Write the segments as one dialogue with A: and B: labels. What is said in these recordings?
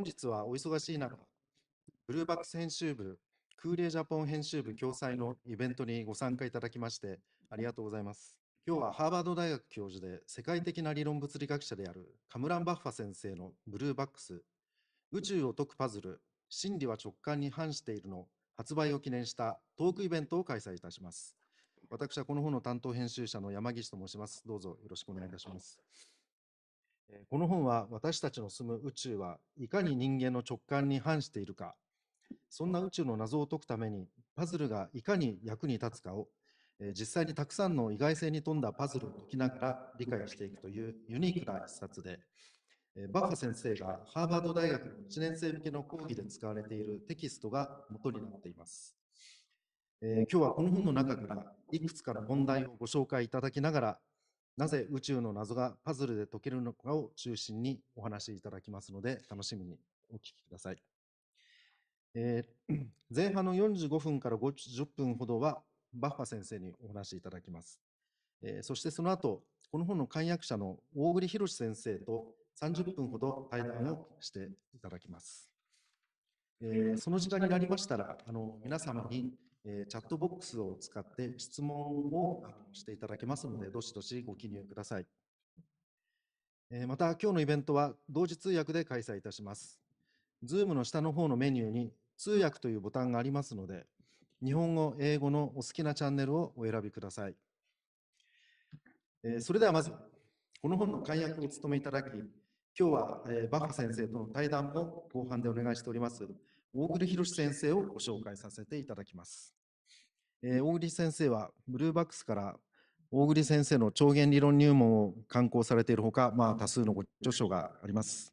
A: 本日はお忙しい中、ブルーバックス編集部、クーレージャポン編集部共催のイベントにご参加いただきましてありがとうございます。今日はハーバード大学教授で世界的な理論物理学者であるカムラン・バッファ先生のブルーバックス、宇宙を解くパズル、真理は直感に反しているの発売を記念したトークイベントを開催いたします。私はこの本の担当編集者の山岸と申します。どうぞよろしくお願いいたします。この本は私たちの住む宇宙はいかに人間の直感に反しているか、そんな宇宙の謎を解くためにパズルがいかに役に立つかを実際にたくさんの意外性に富んだパズルを解きながら理解していくというユニークな一冊で、バッファ先生がハーバード大学の1年生向けの講義で使われているテキストが元になっています。えー、今日はこの本の中からいくつかの問題をご紹介いただきながら、なぜ宇宙の謎がパズルで解けるのかを中心にお話しいただきますので、楽しみにお聞きください。えー、前半の45分から50分ほどは、バッファ先生にお話しいただきます。えー、そしてその後、この本の解約者の大栗博先生と30分ほど対談をしていただきます。えー、その時間になりましたら、あの皆様にえチャットボックスを使って質問をしていただけますので、どしどしご記入ください。えまた、今日のイベントは同時通訳で開催いたします。Zoom の下の方のメニューに通訳というボタンがありますので、日本語、英語のお好きなチャンネルをお選びください。えそれではまず、この本の解約を務めいただき、今日は、えバッハ先生との対談も後半でお願いしております。大栗博先生をご紹介させていただきます。えー、大栗先生はブルーバックスから大栗先生の超弦理論入門を刊行されているほか、まあ、多数のご著書があります。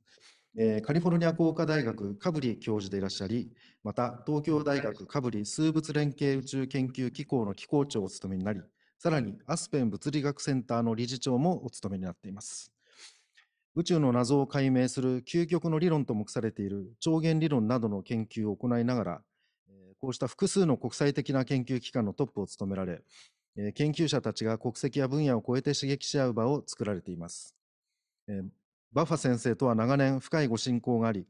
A: えー、カリフォルニア工科大学カブリ教授でいらっしゃり、また東京大学カブリ数物連携宇宙研究機構の機構長をお務めになり、さらにアスペン物理学センターの理事長もお務めになっています。宇宙の謎を解明する究極の理論と目されている超弦理論などの研究を行いながら、こうした複数の国際的な研究機関のトップを務められ、研究者たちが国籍や分野を超えて刺激し合う場を作られています。バッファ先生とは長年深いご親交があり、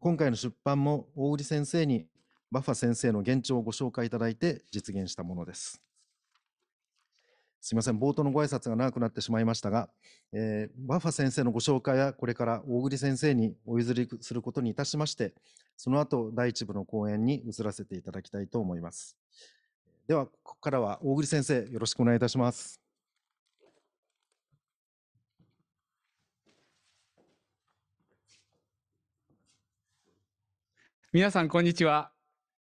A: 今回の出版も大栗先生にバッファ先生の現状をご紹介いただいて実現したものです。すみません、冒頭のご挨拶が長くなってしまいましたが、えー、バッファ先生のご紹介はこれから大栗先生にお譲りすることにいたしまして、その後、第一部の講演に移らせていただきたいと思います。では、ここからは大栗先生、よろしくお願いいたします。
B: 皆さん、こんにちは。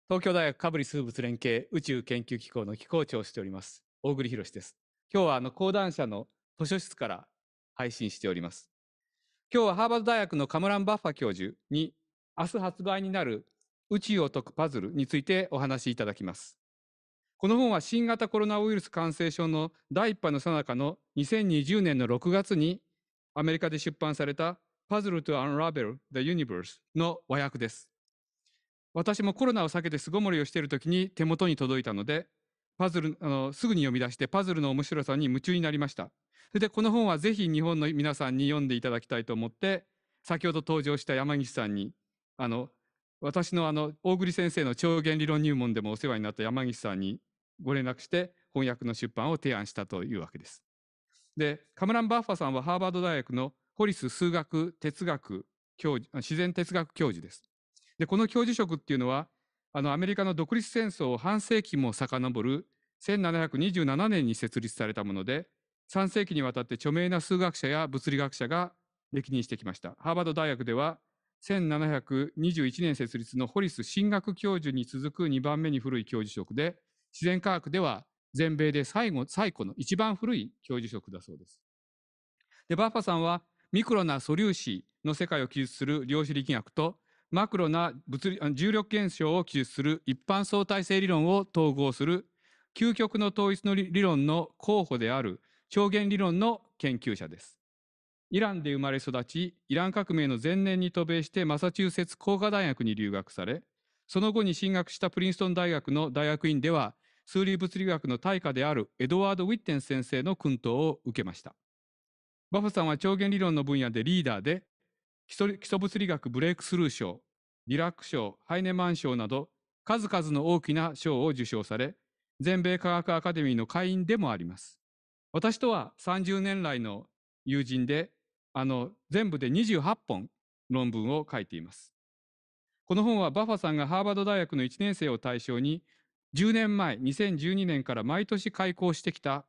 B: 東京大学カブリ数物連携宇宙研究機構の機構長をしております。大栗博です。今日はあの講談社の図書室から配信しております。今日はハーバード大学のカムラン・バッファ教授に明日発売になる宇宙を解くパズルについてお話しいただきます。この本は新型コロナウイルス感染症の第一波の最中の2020年の6月にアメリカで出版された Puzzle to Unravel the Universe の和訳です。私もコロナを避けて巣ごもりをしている時に手元に届いたのでパズルあのすぐに読み出してパズルの面白さに夢中になりましたそれでこの本はぜひ日本の皆さんに読んでいただきたいと思って先ほど登場した山岸さんにあの私のあの大栗先生の超弦理論入門でもお世話になった山岸さんにご連絡して翻訳の出版を提案したというわけです。でカムラン・バッファさんはハーバード大学のホリス数学哲学教授自然哲学教授です。でこの教授職っていうのはあのアメリカの独立戦争を半世紀も遡る1727年に設立されたもので3世紀にわたって著名な数学者や物理学者が歴任してきました。ハーバード大学では1721年設立のホリス神学教授に続く2番目に古い教授職で自然科学では全米で最後最古の一番古い教授職だそうです。でバッファさんはミクロな素粒子の世界を記述する量子力学とマクロな物理重力現象を記述する一般相対性理論を統合する究極の統一の理論の候補である超弦理論の研究者です。イランで生まれ育ち、イラン革命の前年に渡米してマサチューセッツ工科大学に留学され、その後に進学したプリンストン大学の大学院では、数理物理学の大家であるエドワード・ウィッテン先生の薫陶を受けました。バッファさんは超弦理論の分野でリーダーで、基礎基礎物理学ブレイクスルー賞、ディラック賞、ハイネマン賞など、数々の大きな賞を受賞され、全米科学アカデミーの会員でもあります。私とは30年来の友人で、あの、全部で28本論文を書いています。この本はバッファさんがハーバード大学の1年生を対象に、10年前、2012年から毎年開講してきた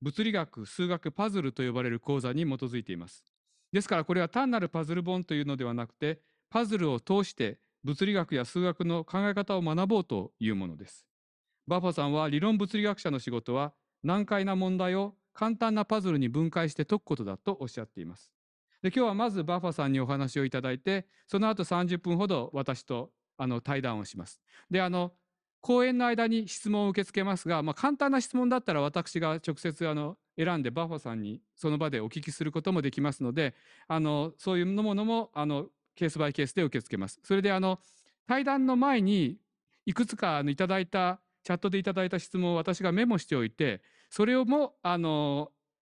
B: 物理学、数学、パズルと呼ばれる講座に基づいています。ですからこれは単なるパズル本というのではなくて、パズルを通して物理学や数学の考え方を学ぼうというものです。バッファさんは理論物理学者の仕事は難解な問題を簡単なパズルに分解して解くことだとおっしゃっています。で今日はまずバッファさんにお話をいただいて、その後30分ほど私とあの対談をします。で、あの、講演の間に質問を受け付けますが、まあ、簡単な質問だったら私が直接あの選んでバッファさんにその場でお聞きすることもできますので、あのそういうものもあのケースバイケースで受け付けます。それであの対談の前にいくつかあのいただいたチャットでいただいた質問を私がメモしておいて、それをもあの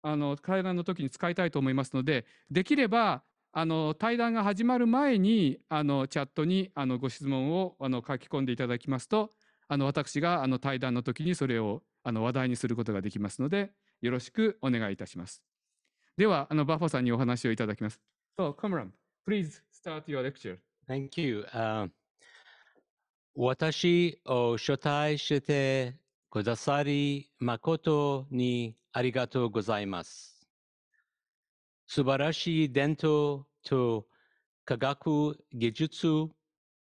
B: あの対談の時に使いたいと思いますので、できればあの対談が始まる前にあのチャットにあのご質問をあの書き込んでいただきますと、あの私があの対談の時にそれをあの話題にすることができますので、よろしくお願いいたします。では、あのバッファさんにお話をいただきます。So, Kamran, please start your lecture.
C: Thank you. Uh, 私を招待してくださり誠にありがとうございます。素晴らしい伝統と科学技術を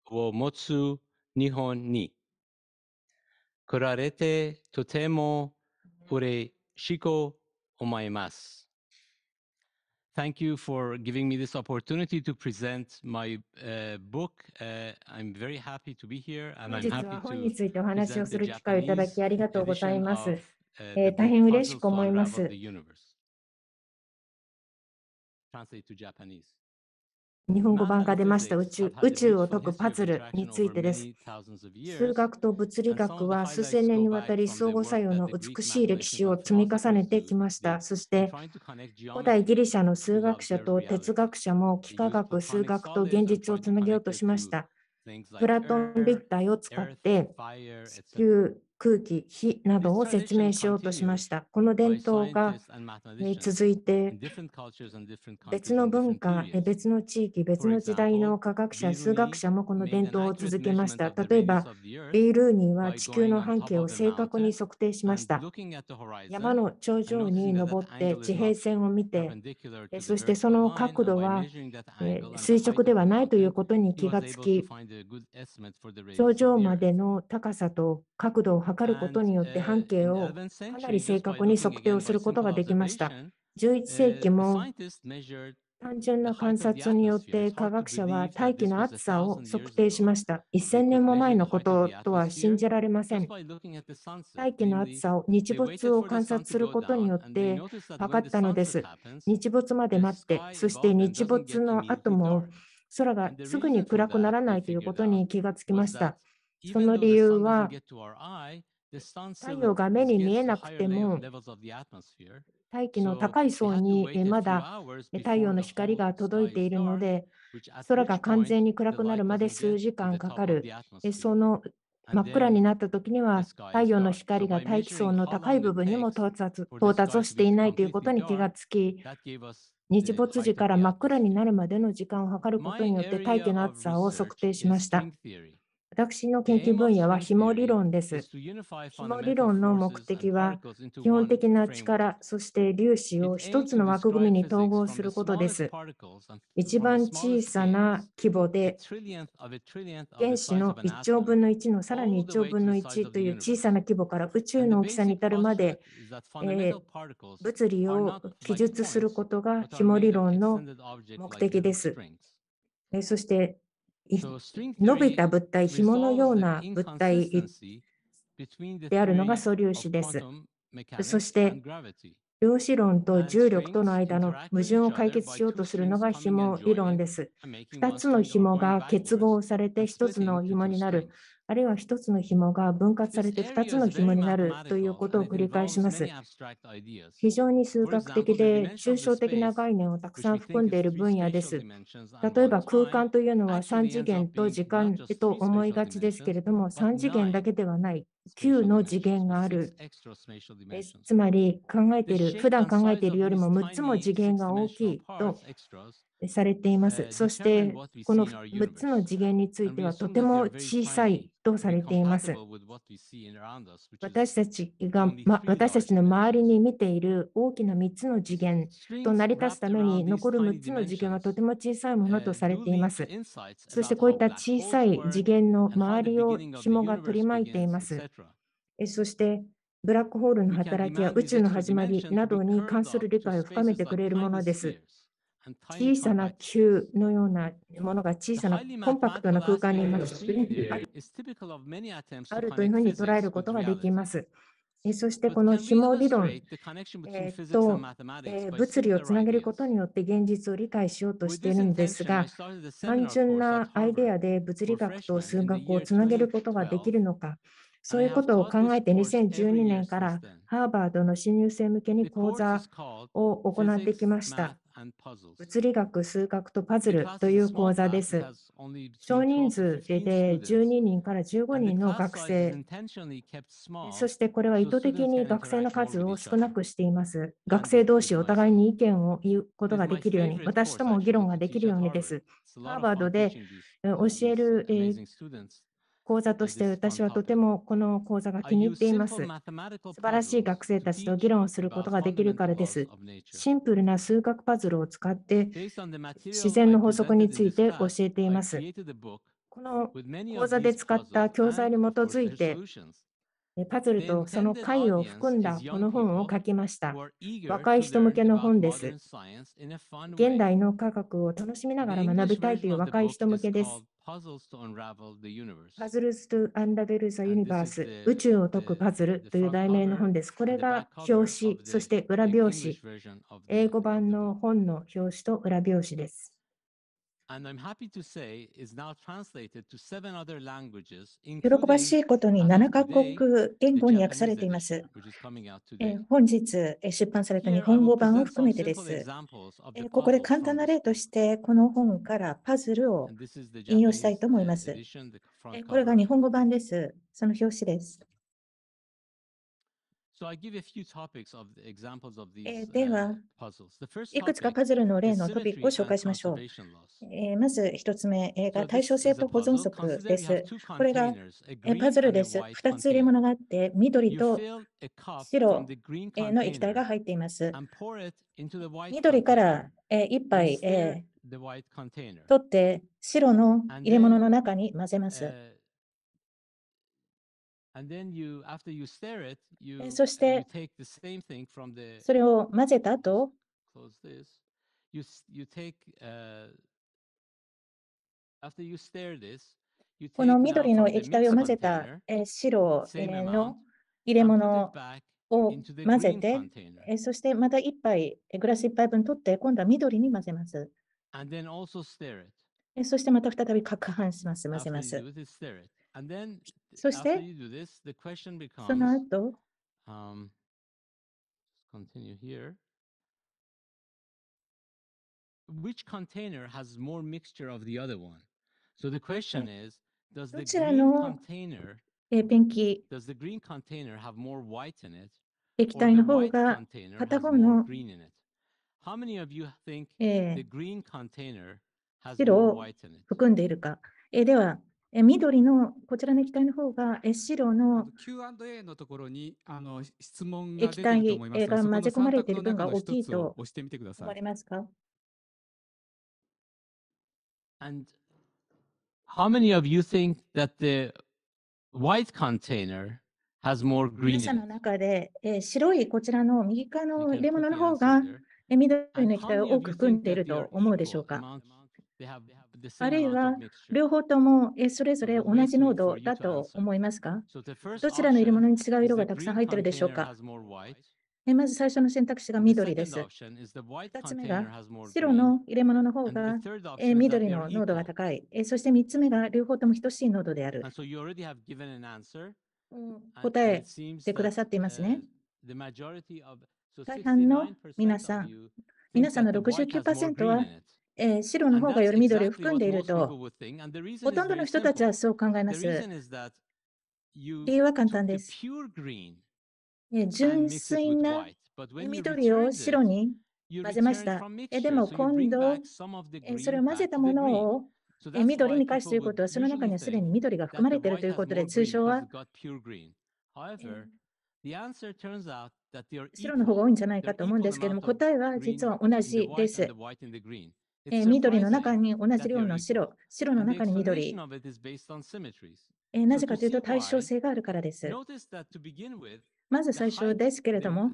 C: 持つ日本に来られてとても嬉 shiko omaemasu. Thank you for giving me this opportunity to present my uh, book. Uh, I'm very happy to be here and I'm happy to uh, to Japanese.
D: 日本語版が出ました宇宙宇宙を解くパズルについてです。数学と物理学は数千年にわたり相互作用の美しい歴史を積み重ねてきました。そして古代ギリシャの数学者と哲学者も幾何学、数学と現実をつなげようとしました。プラトン立体を使って地球、空気、火などを説明しようとしました。この伝統が続いて別の文化、別の地域、別の時代の科学者、数学者もこの伝統を続けました。例えば、ビー・ルーニーは地球の半径を正確に測定しました。山の頂上に登って地平線を見て、そしてその角度は垂直ではないということに気がつき、頂上までの高さと角度を測ることによって半径をかなり正確に測定をすることができました。11世紀も単純な観察によって科学者は大気の厚さを測定しました。1000年も前のこととは信じられません。大気の厚さを日没を観察することによって測ったのです。日没まで待って、そして日没の後も空がすぐに暗くならないということに気がつきました。その理由は太陽が目に見えなくても大気の高い層にえまだえ太陽の光が届いているので、空が完全に暗くなるまで数時間かかる。えその真っ暗になった時には太陽の光が大気層の高い部分にも到達到達をしていないということに気がつき、日没時から真っ暗になるまでの時間を測ることによって大気の厚さを測定しました。私の研究分野は紐理論です。紐理論の目的は、基本的な力、そして粒子を一つの枠組みに統合することです。一番小さな規模で、原子の1兆分の1のさらに1兆分の1という小さな規模から宇宙の大きさに至るまで、えー物理を記述することが紐理論の目的です。そして、伸びた物体、紐のような物体であるのが素粒子です。そして、量子論と重力との間の矛盾を解決しようとするのが紐理論です。2つの紐が結合されて1つの紐になる。あるいは1つの紐が分割されて2つの紐になるということを繰り返します。非常に数学的で抽象的な概念をたくさん含んでいる分野です。例えば空間というのは3次元と時間と思いがちですけれども、3次元だけではない、9の次元がある。えつまり考えている、普段考えているよりも6つも次元が大きいとされています。そして、この6つの次元についてはとても小さいとされています。私たちが、ま、私たちの周りに見ている大きな3つの次元と成り立つために残る6つの次元はとても小さいものとされています。そしてこういった小さい次元の周りを紐が取り巻いています。えそしてブラックホールの働きや宇宙の始まりなどに関する理解を深めてくれるものです。小さな球のようなものが小さなコンパクトな空間にいますあるというふうに捉えることができます。えそしてこの紐理論、えーとえー物理をつなげることによって現実を理解しようとしているのですが、単純なアイデアで物理学と数学をつなげることができるのか、そういうことを考えて2012年からハーバードの新入生向けに講座を行ってきました。物理学、数学とパズルという講座です。少人数で12人から15人の学生、そしてこれは意図的に学生の数を少なくしています。学生同士お互いに意見を言うことができるように、私とも議論ができるようにです。ハーバードでえー教えるえー講座として私はとてもこの講座が気に入っています。素晴らしい学生たちと議論をすることができるからです。シンプルな数学パズルを使って自然の法則について教えています。この講座で使った教材に基づいて、えパズルとその解を含んだこの本を書きました。若い人向けの本です。現代の科学を楽しみながら学びたいという若い人向けです。パ Puzzles to Unravel the Universe、宇宙を解くパズルという題名の本です。これが表紙、そして裏表紙、英語版の本の表紙と裏表紙です。
E: 喜ばしいことに7カ国言語に訳されています。えー本日えー出版された日本語版を含めてです。えーここで簡単な例として、この本からパズルを引用したいと思います。えーこれが日本語版です。その表紙です。えーでは、いくつかパズルの例のトピックを紹介しましょう。えーまず一つ目えーが対称性と保存則です。これがえーパズルです。2つ入れ物があって、緑と白えーの液体が入っています。緑からえー一杯えー取って白の入れ物の中に混ぜます。えそしてそれを混ぜた後、この緑の液体を混ぜたえー白えーの入れ物を混ぜて、えーそしてまた一杯、えーグラス一杯分取って、今度は緑に混ぜます。えーそしてまた再び攪拌します、混ぜます。And then, after you do this, the question そして、その後、
C: um, continue here. Which container has more mixture of the other one? So the question is, does the green container does the green container have more white in it?
E: 液体の方が片方の
C: green in it? How many of you think the green container has more white in it?
E: 含んでいるか、えー、ではえー緑のこちらの液体の方が、えー白
B: あ
E: の
B: の Q&A のところにあの質問が出て
E: 液体
B: ると思います
E: えーが混ぜ込まれている分が大きいと
B: 押してみてください
E: 思われ。ますか
C: ？And how many of you think that the white container has more green
E: 皆さんの?中で、えー白いこちらの右側の入れ物の方が、緑の液体を多く含んでいると思うでしょうか？あるいは.両方とも、えーそれぞれ同じ濃度だと.思いますか？どちらの入れ物に違う色がたくさん入っているでしょうか？まず最初の選択肢が緑です。2つ目が白の入れ物の方がえ緑の濃度が高い。えそして3つ目が両方とも等しい濃度である。答えてくださっていますね。大半の皆さん、皆さんの69%は、えー、白の方がより緑を含んでいると、ほとんどの人たちはそう考えます。理由は簡単です。え純粋な緑を白に混ぜました。えでも今度、えそれを混ぜたものをえ緑に返すということは、その中にはすでに緑が含まれているということで、通称は白の方が多いんじゃないかと思うんですけれども、答えは実は同じです。えー、緑の中に同じ量の白、白の中に緑。えー、なぜかというと対称性があるからです。まず最初ですけれども、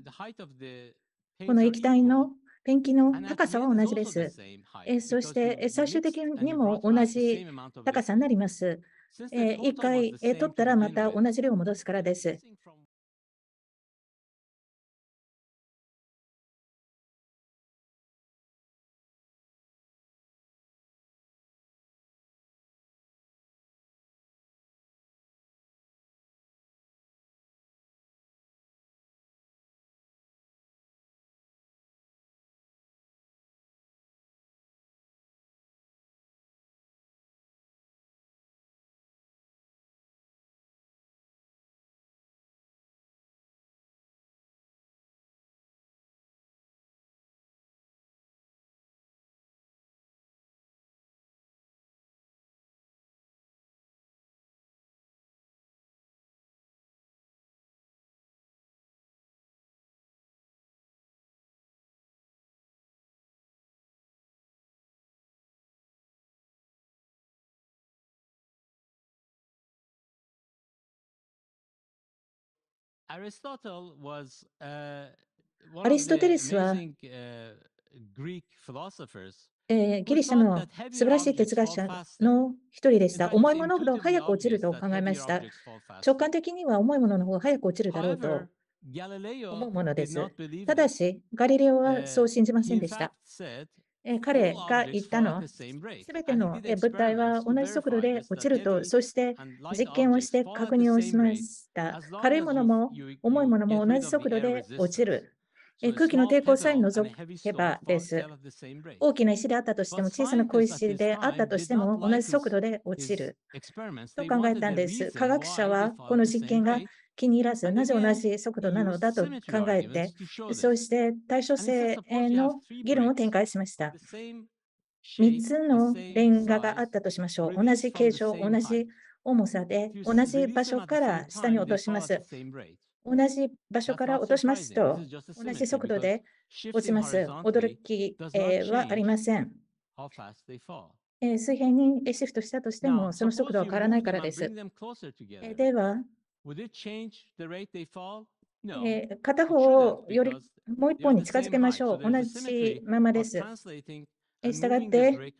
E: この液体のペンキの高さは同じです。えそして最終的にも同じ高さになります。え1回取ったらまた同じ量を戻すからです。アリストテレスは、えー、ギリシャの素晴らしい哲学者の一人でした。重いものほど早く落ちると考えました。直感的には重いものの方が早く落ちるだろうと思うものです。ただし、ガリレオはそう信じませんでした。彼が言ったの？は、すべての物体は同じ速度で落ちると、そして実験をして確認をしました。軽いものも重いものも同じ速度で落ちる。空気の抵抗さえ除けばです。大きな石であったとしても、小さな小石であったとしても、同じ速度で落ちると考えたんです。科学者はこの実験が気に入らず、なぜ同じ速度なのだと考えて、そして対称性の議論を展開しました。3つのレンガがあったとしましょう。同じ形状、同じ重さで、同じ場所から下に落とします。同じ場所から落としますと、同じ速度で落ちます。驚きはありません。水平にシフトしたとしても、その速度は変わらないからです。では、えー、片方をよりもう一方に近づけましょう。同じままです。したがって、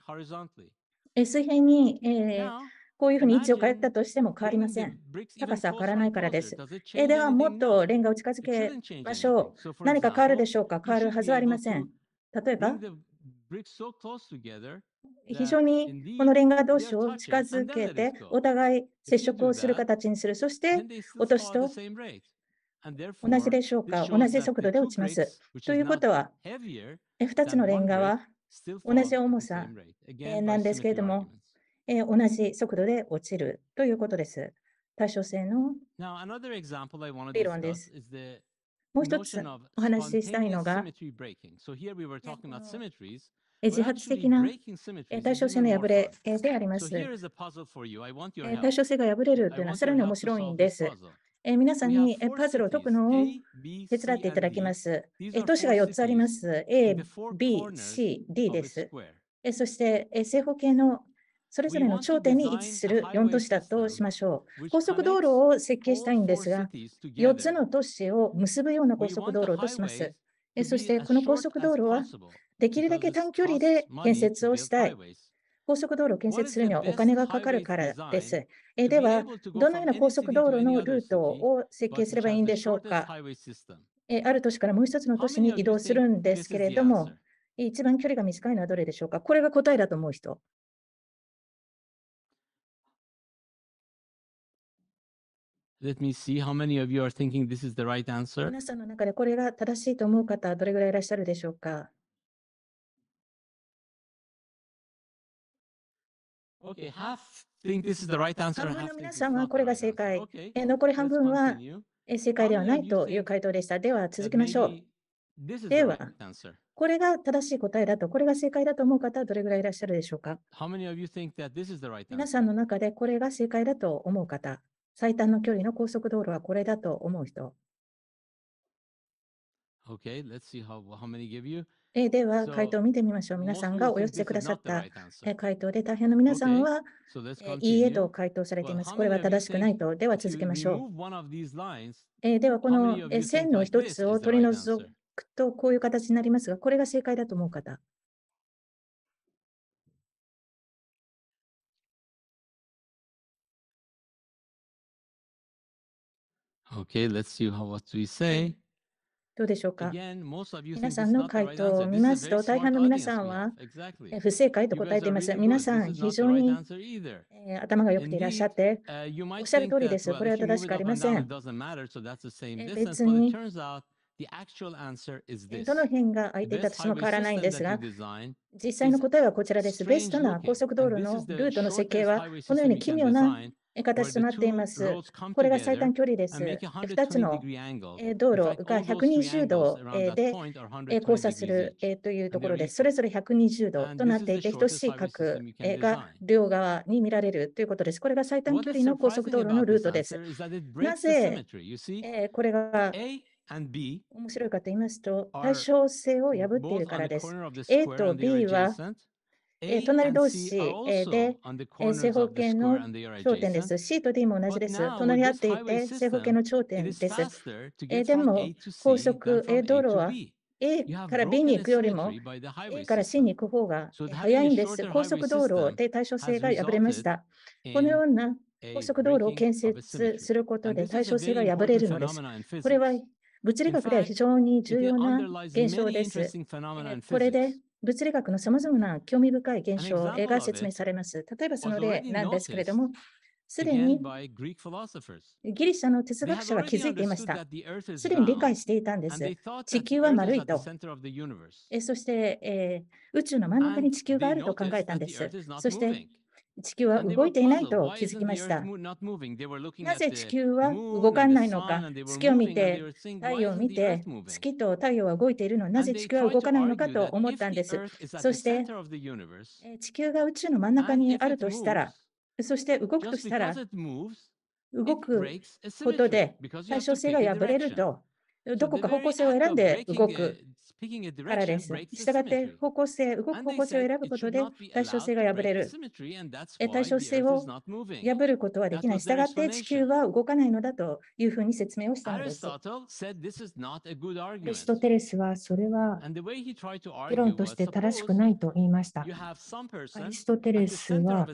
E: 水平に、えー、こういうふうに位置を変えたとしても変わりません。高さは変わらないからです。えー、では、もっとレンガを近づけましょう。何か変わるでしょうか？変わるはずはありません。例えば、非常にこのレンガ同士を近づけて、お互い接触をする形にする。そして、落とすと同じでしょうか？同じ速度で落ちます。ということは、2つのレンガは同じ重さなんですけれども、同じ速度で落ちるということです。対称性の理論です。もう一つお話ししたいのが、自発的な対称性の破れであります。対称性が破れるというのはさらに面白いんです。皆さんにパズルを解くのを手伝っていただきます。都市が4つあります。A、B、C、D です。そして正方形のそれぞれの頂点に位置する4都市だとしましょう。高速道路を設計したいんですが、4つの都市を結ぶような高速道路とします。そしてこの高速道路はできるだけ短距離で建設をしたい。高速道路を建設するにはお金がかかるからです。えでは、どのような高速道路のルートを設計すればいいんでしょうか。えある都市からもう一つの都市に移動するんですけれども、一番距離が短いのはどれでしょうか？これが答えだと思う人。
C: Let me see how many of you are thinking this is the right answer.
E: 皆さんの中でこれが正しいと思う方、どれぐらいいらっしゃるでしょうか？半分の皆さんはこれが正解。え残り半分は正解ではないという回答でした。では続けましょう。では、これが正しい答えだと、これが正解だと思う方はどれぐらいいらっしゃるでしょうか？皆さんの中でこれが正解だと思う方、最短の距離の高速道路はこれだと思う人。
C: Okay, let's see how, how many give you?
E: えでは、回答を見てみましょう。皆さんがお寄せくださったえ回答で、大変の皆さんは、えいいえと回答されています。これは正しくないと。では、続けましょう。えでは、このえ線の一つを取り除くと、こういう形になりますが、これが正解だと思う方。
C: Okay, let's see how what we say.
E: どうでしょうか？皆さんの回答を見ますと、大半の皆さんは不正解と答えています。皆さん、非常に頭が良くていらっしゃって、おっしゃる通りです。これは正しくありません。別に、どの辺が空いていたとしても変わらないんですが、実際の答えはこちらです。ベストな高速道路のルートの設計は、このように奇妙な形となっています。これが最短距離です。2つの道路が120度で交差するというところです。それぞれ120度となっていて、等しい角が両側に見られるということです。これが最短距離の高速道路のルートです。なぜこれが面白いかと言いますと、対称性を破っているからです。A と B はえ隣同士で、正方形の頂点です。C と D も同じです。隣り合っていて、正方形の頂点です。でも、高速、道路は A から B に行くよりも A から C に行く方が早いんです。高速道路で対称性が破れました。このような高速道路を建設することで対称性が破れるのです。これは物理学では非常に重要な現象です。これで物理学のさまざまな興味深い現象が説明されます。例えばその例なんですけれども、すでにギリシャの哲学者は気づいていました。すでに理解していたんです。地球は丸いと。えそして、えー、宇宙の真ん中に地球があると考えたんです。そして地球は動いていないと気づきました。なぜ地球は動かないのか、月を見て、太陽を見て、月と太陽は動いているの。になぜ地球は動かないのかと思ったんです。そして、地球が宇宙の真ん中にあるとしたら、そして動くとしたら、動くことで対称性が破れると、どこか方向性を選んで動く。からです。したがって方向性、動く方向性を選ぶことで対称性が破れる。対称性を破ることはできない。したがって地球は動かないのだというふうに説明をしたのです。
D: アリストテレスはそれは議論として正しくないと言いました。アリストテレスは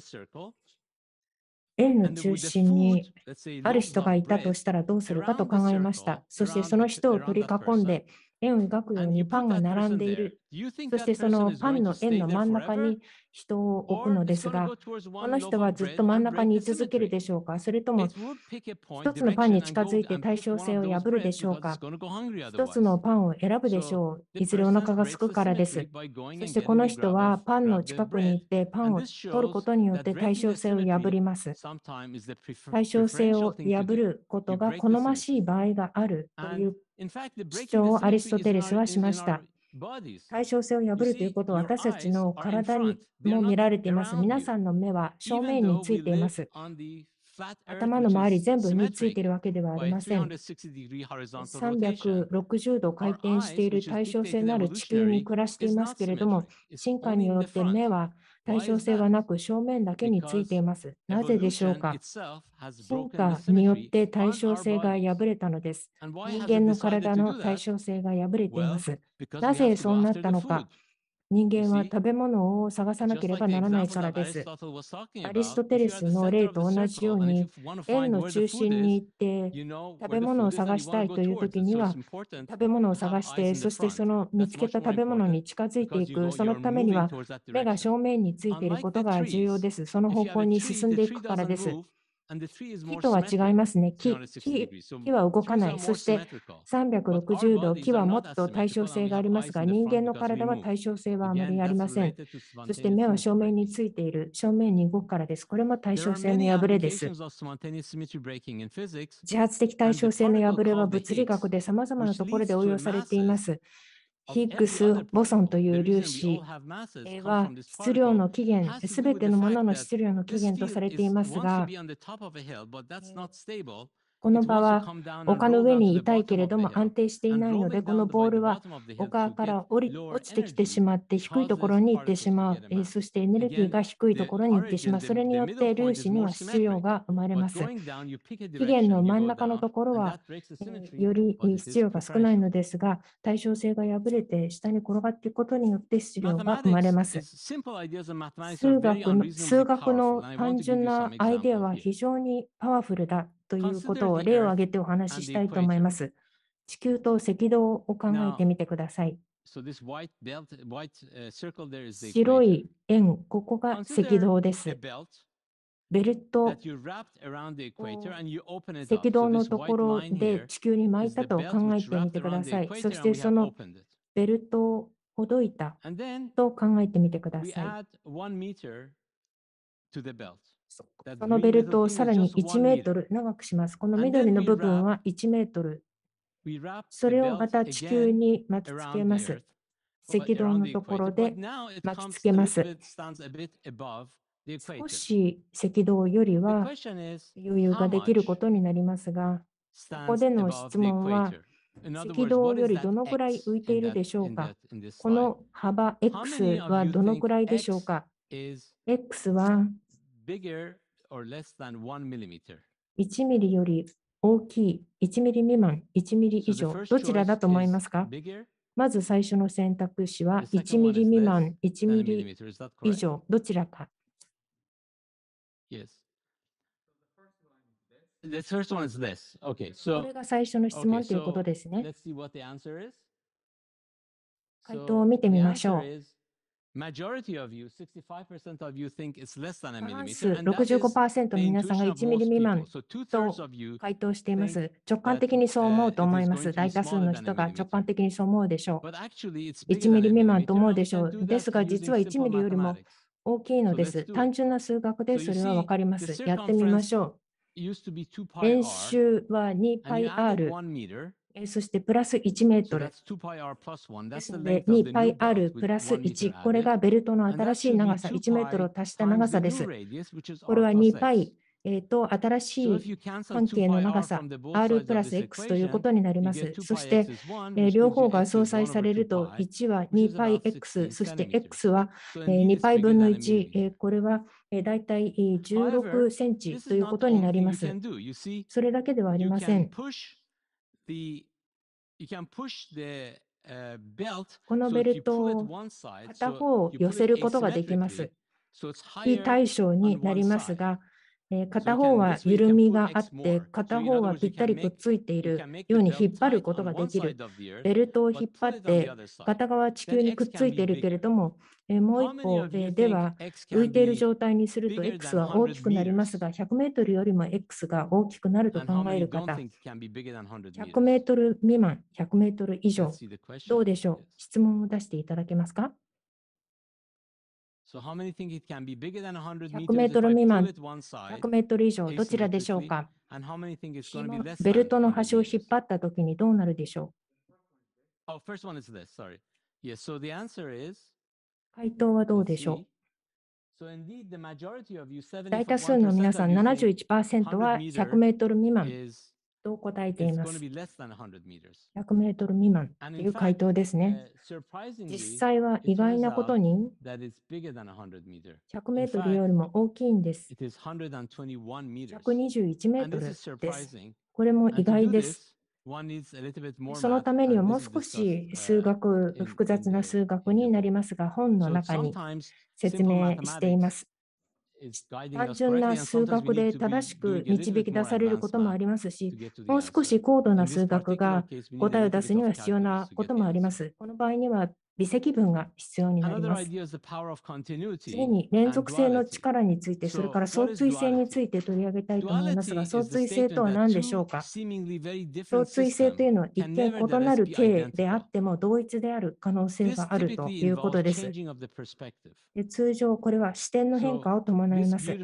D: 円の中心にある人がいたとしたらどうするかと考えました。そしてその人を取り囲んで円を描くようにパンが並んでいる。そしてそのパンの円の真ん中に人を置くのですが、この人はずっと真ん中に居続けるでしょうか？それとも一つのパンに近づいて対称性を破るでしょうか？一つのパンを選ぶでしょういずれお腹が空くからです。そしてこの人はパンの近くに行ってパンを取ることによって対称性を破ります。対称性を破ることが好ましい場合があるという主張をアリストテレスはしました。対称性を破るということは私たちの体にも見られています。皆さんの目は正面についています。頭の周り全部についているわけではありません。360度回転している対称性のある地球に暮らしていますけれども、進化によって目は対称性はなく正面だけについています。なぜでしょうか？進化によって対称性が破れたのです。人間の体の対称性が破れています。なぜそうなったのか？人間は食べ物を探さなければならないからです。アリストテレスの例と同じように、円の中心に行って食べ物を探したいという時には、食べ物を探して、そしてその見つけた食べ物に近づいていく、そのためには目が正面についていることが重要です。その方向に進んでいくからです。木とは違いますね。木木木は動かない。そして360度、木はもっと対称性がありますが、人間の体は対称性はあまりありません。そして目は正面についている。正面に動くからです。これも対称性の破れです。自発的対称性の破れは物理学で様々なところで応用されています。ヒッグス・ボソンという粒子は質量の起源、すべてのものの質量の起源とされていますが、この場は丘の上にいたいけれども安定していないので、このボールは丘から降り落ちてきてしまって低いところに行ってしまう、えそしてエネルギーが低いところに行ってしまう。それによって粒子には質量が生まれます。起源の真ん中のところは、より質量が少ないのですが、対称性が破れて下に転がっていくことによって質量が生まれます。数学の数学の単純なアイデアは非常にパワフルだということを例を挙げてお話ししたいと思います。地球と赤道を考えてみてください。白い円、ここが赤道です。ベルト、赤道のところで地球に巻いたと考えてみてください。そしてそのベルトをほどいたと考えてみてください。そのベルトをさらに1メートル長くします。この緑の部分は1メートル。それをまた地球に巻きつけます。赤道のところで巻きつけます。少し赤道よりは余裕ができることになりますが、ここでの質問は、赤道よりどのくらい浮いているでしょうかこの幅 X はどのくらいでしょうか ?X は1ミリより大きい、1ミリ未満、1ミリ以上、どちらだと思いますか？まず最初の選択肢は1ミリ未満、1ミリ以上、どちらか。
C: The first one is this. Okay,
D: こ
C: so
D: れが最初の質問ということですね。回答を見てみましょう
C: majority of you, 65% of you think it's less than a millimeter.
D: 65%の皆さんが1ミリ未満
C: と
D: 回答しています。直感的にそう思うと思います。大多数の人が直感的にそう思うでしょう。1ミリ未満と思うでしょう。ですが、実は1ミリよりも大きいのです。単純な数学でそれはわかります。やってみましょう。円習は 2πr。そしてプラス1メー
C: So
D: トル。
C: that's 2 pi r plus 1.
D: で
C: That's
D: す
C: the
D: ので
C: length of the new
D: 2πr
C: belt
D: プ
C: with
D: ラス
C: 1 meter
D: 1。これ
C: added.
D: がベルトの
C: And
D: 新
C: that
D: しい
C: should
D: 長
C: be
D: さ、
C: 2
D: 1メートル
C: pi
D: を足した
C: times
D: 長
C: the
D: さで
C: new
D: す。
C: radius, which is
D: これ
C: r
D: は
C: plus
D: 2π
C: x.
D: えーと新し
C: So
D: い
C: if you cancel
D: 半径の
C: 2pi
D: 長
C: r
D: さ
C: from the both
D: r
C: sides
D: プラ
C: of
D: ス
C: this
D: x という
C: equation,
D: ことになり
C: you
D: ま
C: get
D: す。
C: 2
D: そし
C: pi
D: て
C: x is 1,
D: えー
C: which
D: 両
C: gives
D: 方
C: you
D: が
C: x
D: 相
C: is 1
D: 殺さ
C: over
D: れ
C: 2
D: ると
C: pi.
D: 1は
C: which is about
D: 2πx、
C: 16
D: そして
C: centimeters.
D: x は
C: So
D: えー
C: indeed
D: 2
C: it's
D: パイ
C: bigger
D: 分の
C: than a
D: 1、
C: millimeter.
D: えーこれはえーだいたい16
C: However,
D: センチ
C: This
D: と
C: is
D: いう
C: not
D: こ
C: the
D: とにな
C: only
D: り
C: thing
D: ま
C: you
D: す。
C: can do. You see,
D: それだけではあり
C: you
D: ませ
C: can
D: ん。 このベルトを片方寄せることができます。非対称になりますが、えー、片方は緩みがあって、片方はぴったりくっついているように引っ張ることができる。ベルトを引っ張って、片側地球にくっついているけれども、えー、もう一個では浮いている状態にすると X は大きくなりますが、100メートルよりも X が大きくなると考える方、
C: 100
D: メートル未満、100メートル以上、どうでしょう？質問を出していただけますか？
C: 100m
D: 未満、100m 以上、どちらでしょうか？ベルトの端を引っ張ったときにどうなるでしょう？回答はどうでしょう？大多数の皆さん、
C: 71%
D: は100メートル未満。と答えています。百メートル未満という回答ですね。実際は意外なことに
C: 100
D: メートルよりも大きいんです。
C: 121
D: メートルです。これも意外です。そのためにはもう少し数学、複雑な数学になりますが、本の中に説明しています。単純な数学で正しく導き出されることもありますし、もう少し高度な数学が答えを出すには必要なこともあります。この場合には微積分が必要になります。次に連続性の力について、それから相対性について取り上げたいと思いますが、相対性とは何でしょうか？相対性というのは一見異なる形であっても同一である可能性があるということです。で通常、これは視点の変化を伴います。美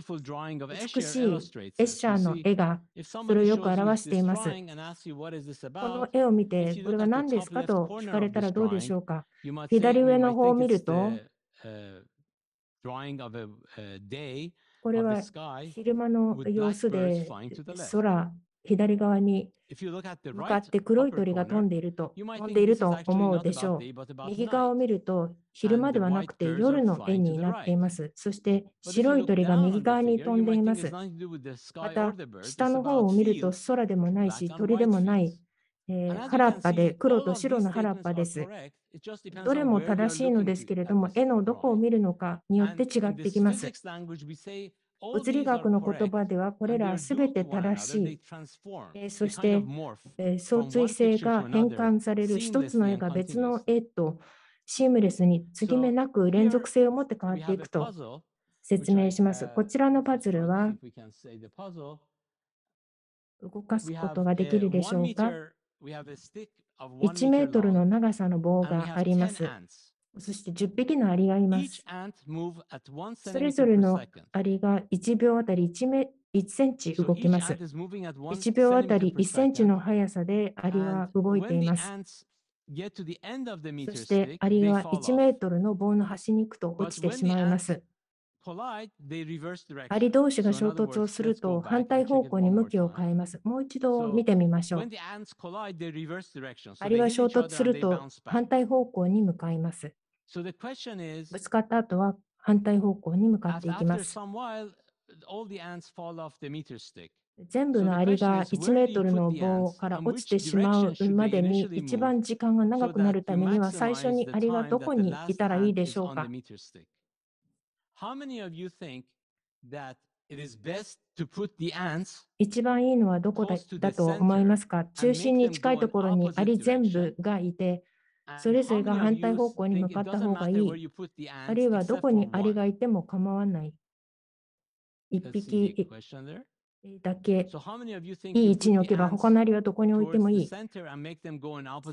D: しいエッシャーの絵がそれをよく表しています。この絵を見て、これは何ですかと聞かれたらどうでしょうか左上の方を見ると、これは昼間の様子で空、左側に向かって黒い鳥が飛んでいると飛んでいると思うでしょう。右側を見ると昼間ではなくて夜の絵になっています。そして白い鳥が右側に飛んでいます。また下の方を見ると空でもないし鳥でもない、えー、原っぱで黒と白の原っぱです。どれも正しいのですけれども、絵のどこを見るのかによって違ってきます。物理学の言葉ではこれらすべて正しい、えー、そして、えー、相対性が変換される一つの絵が別の絵とシームレスに継ぎ目なく連続性を持って変わっていくと説明します。こちらのパズルは動かすことができるでしょうか？1メートルの長さの棒があります。そして10匹のアリがいます。それぞれのアリが1秒あたり1メ1センチ動きます。1秒あたり1センチの速さでアリは動いています。そしてアリは1メートルの棒の端に行くと落ちてしまいます。アリ同士が衝突をすると反対方向に向きを変えます。もう一度見てみましょう。アリは衝突すると反対方向に向かいます。ぶつかった後は反対方向に向かっていきます。全部のアリが1メートルの棒から落ちてしまうまでに一番時間が長くなるためには最初にアリがどこにいたらいいでしょうか？一番いいのはどこだだと思いますか？中心に近いところにアリ全部がいて、それぞれが反対方向に向かった方がいい。あるいはどこにアリがいても構わない。一匹だけいい位置に置けば他のアリはどこに置いてもいい。す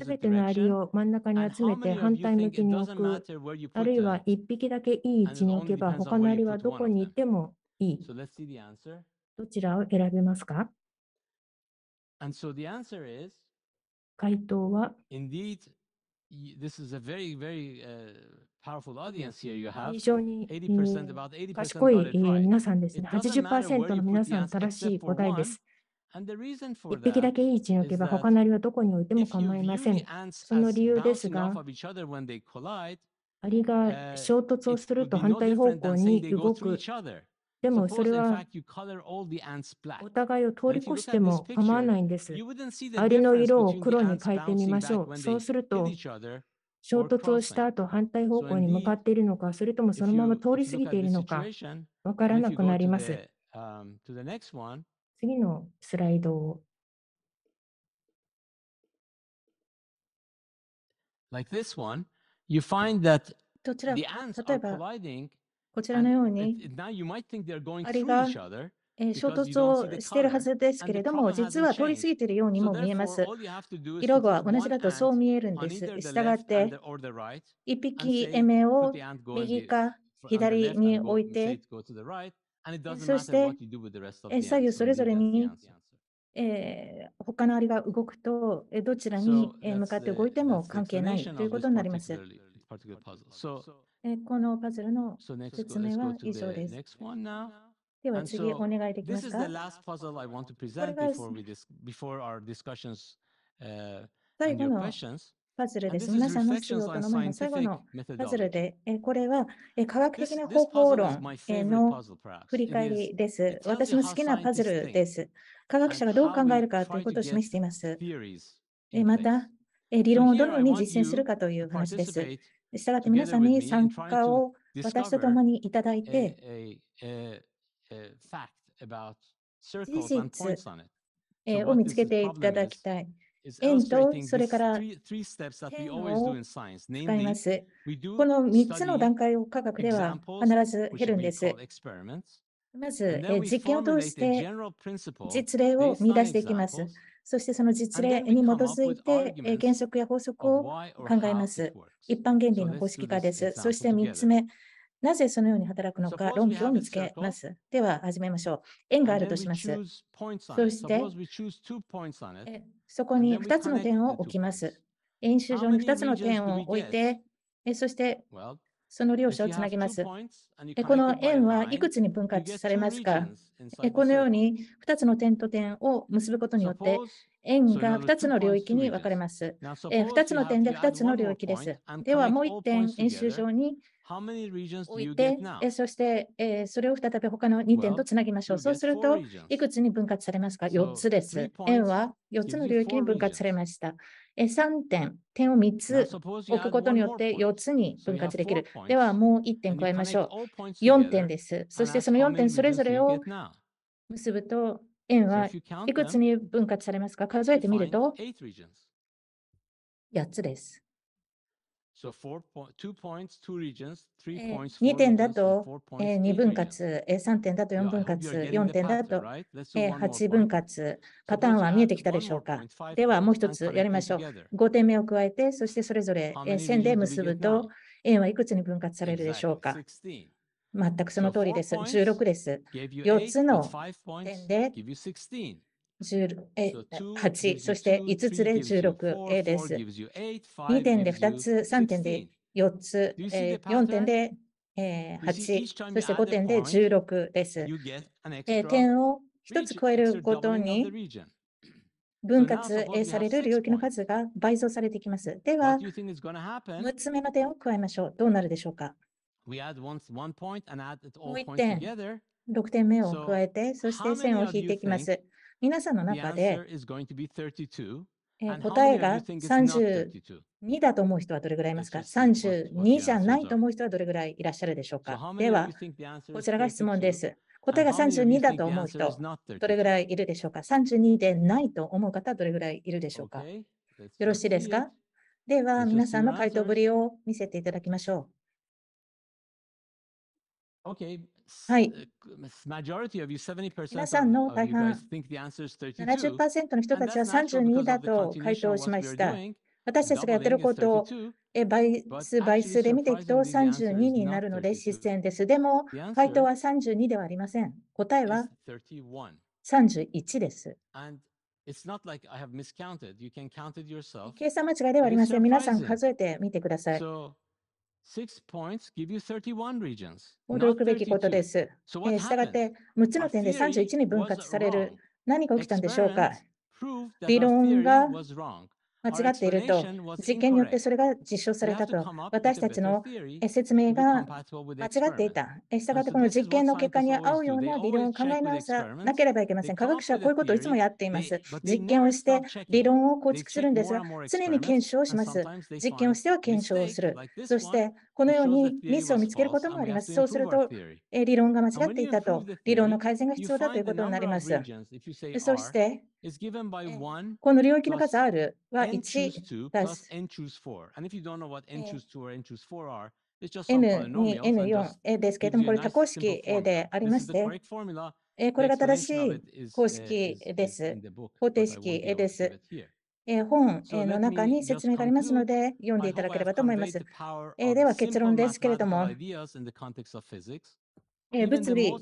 D: べてのアリを真ん中に集めて反対向きに置く。あるいは一匹だけいい位置に置けば他のアリはどこにいてもいい。どちらを選びますか？回答は非常に賢い皆さんですね。80%の皆さん正しい答えです。一匹だけいい位置に置けば他のアリはどこに置いても構いません。その理由ですが、アリが衝突をすると反対方向に動く。でもそれはお互いを通り越しても構わないんです。アリの色を黒に変えてみましょう。そうすると衝突をした後反対方向に向かっているのか、それともそのまま通り過ぎているのか、わからなくなります。次のスライドを。
E: どちら、例えば、こちらのように、アリが衝突をしているはずですけれども、実は通り過ぎているようにも見えます。色が同じだとそう見えるんです。したがって、一匹目を右か左に置いて、そして左右それぞれに、えー、他のアリが動くと、どちらに向かって動いても関係ないということになります。このパズルの説明は以上です。では次お願いできますか？これが最後のパズルです。皆さんの質問の前の最後のパズルで、これは科学的な方法論の振り返りです。私の好きなパズルです。科学者がどう考えるかということを示しています。えまた、え理論をどのように実践するかという話です。したがって皆さんに参加を私と共にいただいて、事実えを見つけていただきたい。円とそれから点を使います。この3つの段階を科学では必ず減るんです。まず、え実験を通して実例を見出していきます。そしてその実例に基づいてえ原則や法則を考えます。一般原理の公式化です。そして3つ目、なぜそのように働くのか論拠を見つけます。では始めましょう。円があるとします。そしてえそこに2つの点を置きます。演習上に2つの点を置いて、えそしてその両者をつなぎます。えこの円はいくつに分割されますか？えこのように2つの点と点を結ぶことによって、円が2つの領域に分かれます。え2つの点で2つの領域です。ではもう1点演習上に置いて、えそして、えそれを再び他の2点とつなぎましょう。そうすると、いくつに分割されますか ?4 つです。円は4つの領域に分割されました。え3点、点を3つ置くことによって4つに分割できる。ではもう1点加えましょう。4点です。そしてその4点それぞれを結ぶと、円はいくつに分割されますか？数えてみると、8つです。2点だと2分割、3点だと4分割、4点だと8分割、パターンは見えてきたでしょうか？ではもう一つやりましょう。5点目を加えて、そしてそれぞれ線で結ぶと、円はいくつに分割されるでしょうか？全くその通りです。16です。4つの点で10え8、そして5つで16です。2点で2つ、3点で4つ、えー、4点で、えー、8、そして5点で16です。えー、点を1つ超えるごとに分割される領域の数が倍増されてきます。では、6つ目の点を加えましょう。どうなるでしょうか？もう1点、6点目を加えて、そして線を引いていきます。皆さんの中で、えー、答えが32だと思う人はどれぐらいいますか ?32 じゃないと思う人はどれぐらいいらっしゃるでしょうか？では、こちらが質問です。答えが32だと思う人、どれぐらいいるでしょうか ?32 でないと思う方、どれぐらいいるでしょうか？よろしいですか？では、皆さんの回答ぶりを見せていただきましょう。はい。皆さんの大半、70%の人たちは32だと回答しました。私たちがやっていることを倍数倍数で見ていくと32になるので視線です。でも、回答は32ではありません。答えは31です。計算間違いではありません。皆さん数えてみてください。驚くべきことです。えー、したがって、6つの点で31に分割される。何が起きたんでしょうか？理論が間違っていると、実験によってそれが実証されたと、私たちの説明が間違っていた。したがって、この実験の結果に合うような理論を考え直さなければいけません。科学者はこういうことをいつもやっています。実験をして理論を構築するんですが、常に検証します。実験をしては検証をする。そして、このようにミスを見つけることもあります。そうすると、理論が間違っていたと、理論の改善が必要だということになります。そして、この領域の数 R は1です。N2、N4 ですけれども、これ多項式でありまして、これが正しい公式です。方程式です。本の中に説明がありますので、読んでいただければと思います。では結論ですけれども、物理、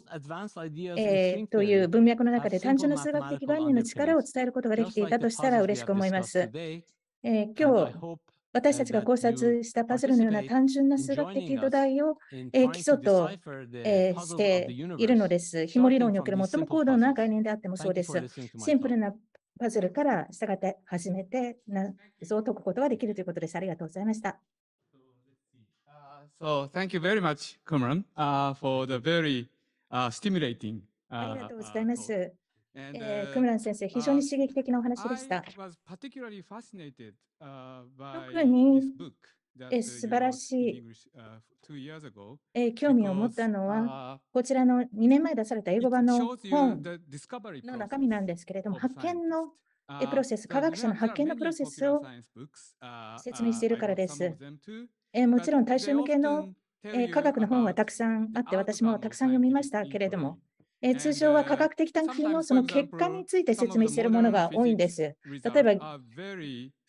E: えー、という文脈の中で単純な数学的概念の力を伝えることができていたとしたら嬉しく思います。えー、今日、私たちが考察したパズルのような単純な数学的土台を、えー、基礎と、えー、しているのです。紐理論における最も高度な概念であってもそうです。シンプルなパズルから従って始めて、そう解くことができるということです。ありがとうございました。
B: So thank you very much, Kumran, uh, for the very uh, stimulating.
E: ありがとうございます。えークムラン先生、非常に刺激的なお話でした。特にえ素晴らしいえー興味を持ったのは、こちらの2年前出された英語版の本の中身なんですけれども、発見のえプロセス、科学者の発見のプロセスを説明しているからです。えーもちろん大衆向けのえー科学の本はたくさんあって、私もたくさん読みましたけれども、えー通常は科学的探求のその結果について説明しているものが多いんです。例えば、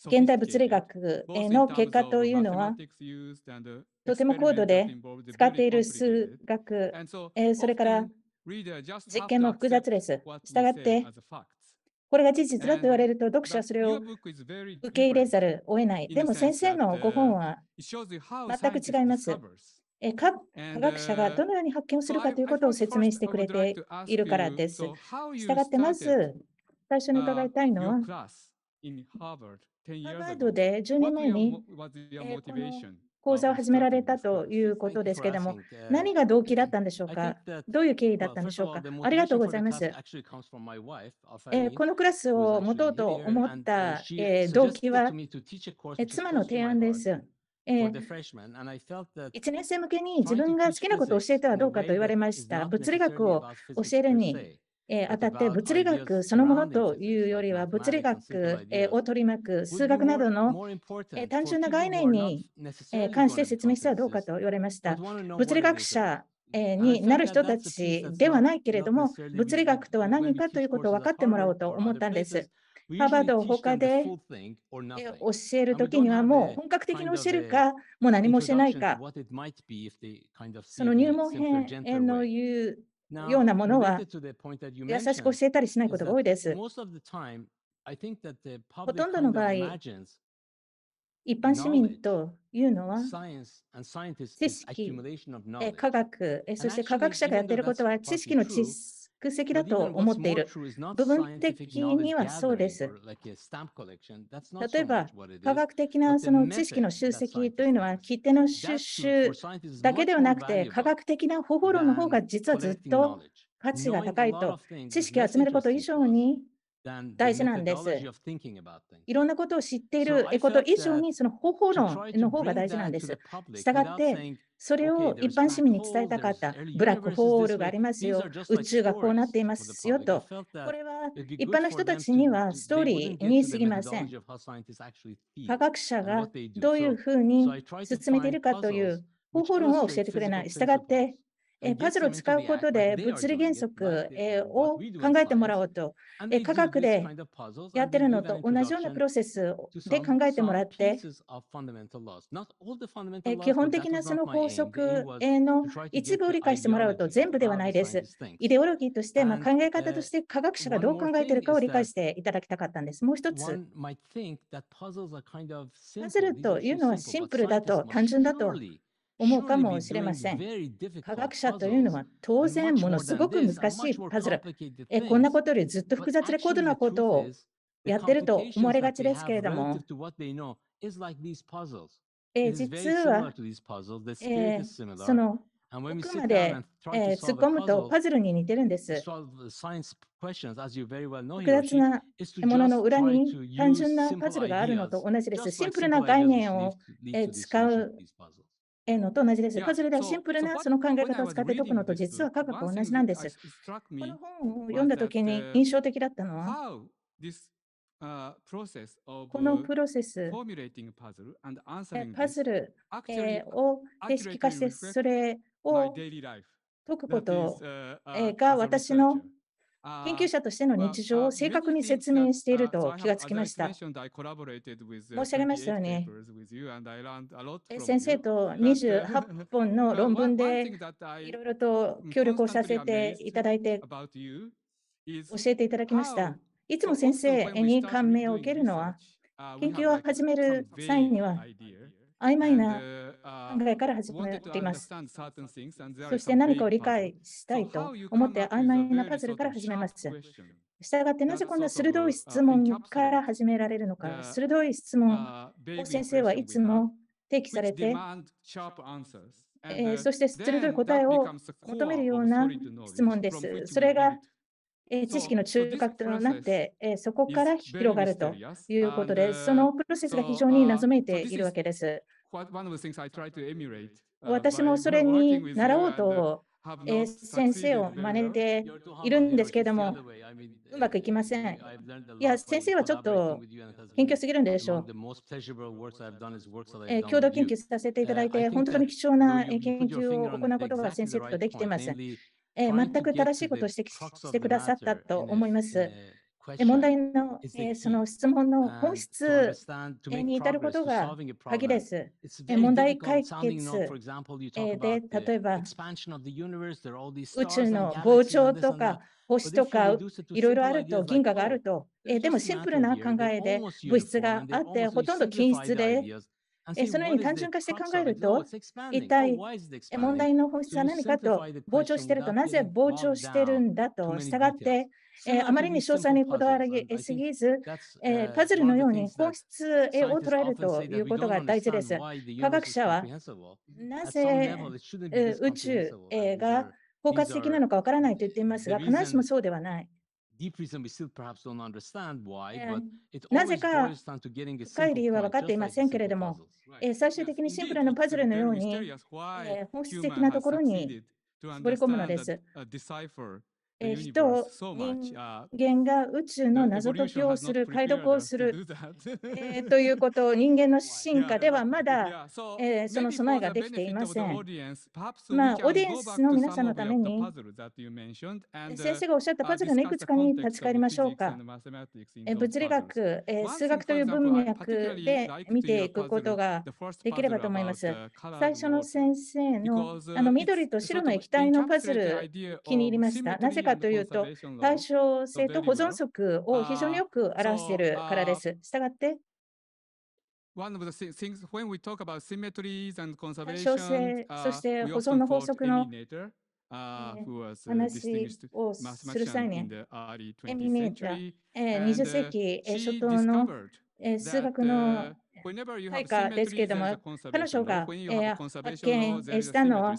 E: 現代物理学えーの結果というのは、とても高度で使っている数学、えーそれから実験も複雑です。したがって、これが事実だと言われると、読者はそれを受け入れざるを得ない。でも先生のご本は全く違います。えーか科学者がどのように発見をするかということを説明してくれているからです。したがって、まず最初に伺いたいのは、ハーバードで10年前にえーこの講座を始められたということですけれども、何が動機だったんでしょうか？どういう経緯だったんでしょうか？ありがとうございます。えーこのクラスを持とうと思った、えー動機は、えー妻の提案です。えー1年生向けに自分が好きなことを教えてはどうかと言われました。物理学を教えるに、えーあたって物理学そのものというよりは物理学、えーを取り巻く数学などの、えー単純な概念に、えー関して説明してはどうかと言われました。物理学者えーになる人たちではないけれども、物理学とは何かということを分かってもらおうと思ったんです。ハーバード他でえー教えるときにはもう本格的に教えるか、もう何も教えないか、その入門編への言うようなものは優しく教えたりしないことが多いです。
C: ほ
E: ほとんどの場合一般市民というのは、知識。えー科学、えーそして科学者がやっていることは知識の蓄積だと思っている。部分的にはそうです。例えば、科学的なその知識の集積というのは、切手の収集だけではなくて、科学的な方法論の方が実はずっと価値が高いと、知識を集めること以上に大事なんです。いろんなことを知っていること以上に、その方法論の方が大事なんです。したがって、それを一般市民に伝えたかった。ブラックホールがありますよ。宇宙がこうなっていますよと。これは一般の人たちにはストーリーに過ぎません。科学者がどういうふうに進めているかという方法論を教えてくれない。したがって、えーパズルを使うことで物理原則えーを考えてもらおうと、えー科学でやってるのと同じようなプロセスで考えてもらって、えー基本的なその法則えーの一部を理解してもらうと全部ではないです。イデオロギーとして、まあ、考え方として科学者がどう考えているかを理解していただきたかったんです。もう一つ、パズルというのはシンプルだと、単純だと思うかもしれません。科学者というのは当然ものすごく難しいパズル。えこんなことよりずっと複雑で高度なことをやってると思われがちですけれども、え実は、えーその奥まで、えー突っ込むとパズルに似てるんです。複雑なものの裏に単純なパズルがあるのと同じです。シンプルな概念を、えー使うえーのと同じです。パズルではシンプルなその考え方を使って解くのと実は科学は同じなんです。この本を読んだときに印象的だったのは、このプロセス、えーパズル、えーを形式化して、それを解くことえーが私の研究者としての日常を正確に説明していると気がつきました。申し上げましたように、えー先生と28本の論文でいろいろと協力をさせていただいて教えていただきました。いつも先生に感銘を受けるのは、研究を始める際には曖昧な考えから始めています。そして何かを理解したいと思って曖昧なパズルから始めます。したがってなぜこんな鋭い質問から始められるのか、鋭い質問。を先生はいつも提起されて、えーそして鋭い答えを求めるような質問です。それがえー知識の中核となって、えーそこから広がるということで、そのプロセスが非常に謎めいているわけです。私もそれに習おうと、えー先生を真似ているんですけれども、うまくいきません。いや、先生はちょっと謙虚すぎるんでしょう。えー共同研究させていただいて、本当に貴重なえー研究を行うことが先生とできています。えー全く正しいことをしてきしてくださったと思います。えー問題の、えーその質問の本質えーに至ることが鍵です。えー問題解決えーで例えば宇宙の膨張とか星とかいろいろあると銀河があると、えーでもシンプルな考えで物質があってほとんど均質で、えーそのように単純化して考えると一体えー問題の本質は何かと膨張しているとなぜ膨張しているんだと従って、えーあまりに詳細にこだわりすぎず、えーパズルのように本質えーを捉えるということが大事です。科学者はなぜえー宇宙えーが包括的なのかわからないと言っていますが、必ずしもそうではない。なぜか深い理由は分かっていませんけれども、えー最終的にシンプルなパズルのように、えー本質的なところに絞り込むのです。えー人を人間が宇宙の謎解きをする、解読をする、えーということを人間の進化ではまだ、えーその備えができていません。まあ、オーディエンスの皆さんのために、先生がおっしゃったパズルのいくつかに立ち返りましょうか。えー物理学、えー数学という文脈で見ていくことができればと思います。最初の先生のあの緑と白の液体のパズル気に入りました。なぜかというと、対称性と保存則を非常によく表しているからです。したがって、対称性、そして保存の法則の話をする際に、エミネーター、20世紀初頭の数学の
B: 対
E: 価ですけれども、彼女が発見したの？は、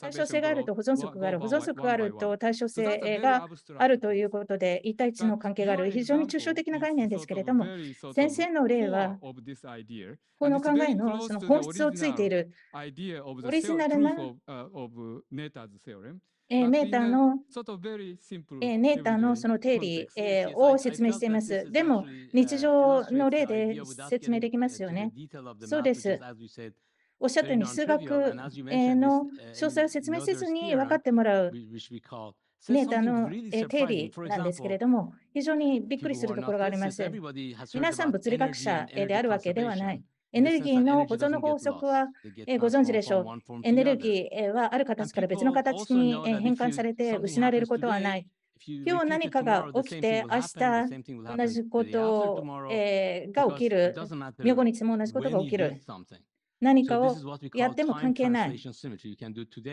E: 対称性があると保存則がある、保存則があると対称性があるということで、一対一の？関係がある、非常に抽象的な概念ですけれども、先生の？例は、この？考えの,その？本質をついている、オリジナルな
B: uh.
E: えー
B: in
E: ータのえーネーターのその定理.えーを説明しています。でも、日常の例で説明できますよね。そうです。おっしゃったように、数学えーの詳細を説明せずに分かってもらうネーターのえー定理なんですけれども、非常にびっくりするところがあります。皆さん物理学者えーであるわけではない。エネルギーの保存の法則はえーご存知でしょう。エネルギーえーはある形から別の形にえー変換されて失われることはない。今日何かが起きて、明日同じことえーが起きる。明後日も同じことが起きる。何かをやっても関係ない。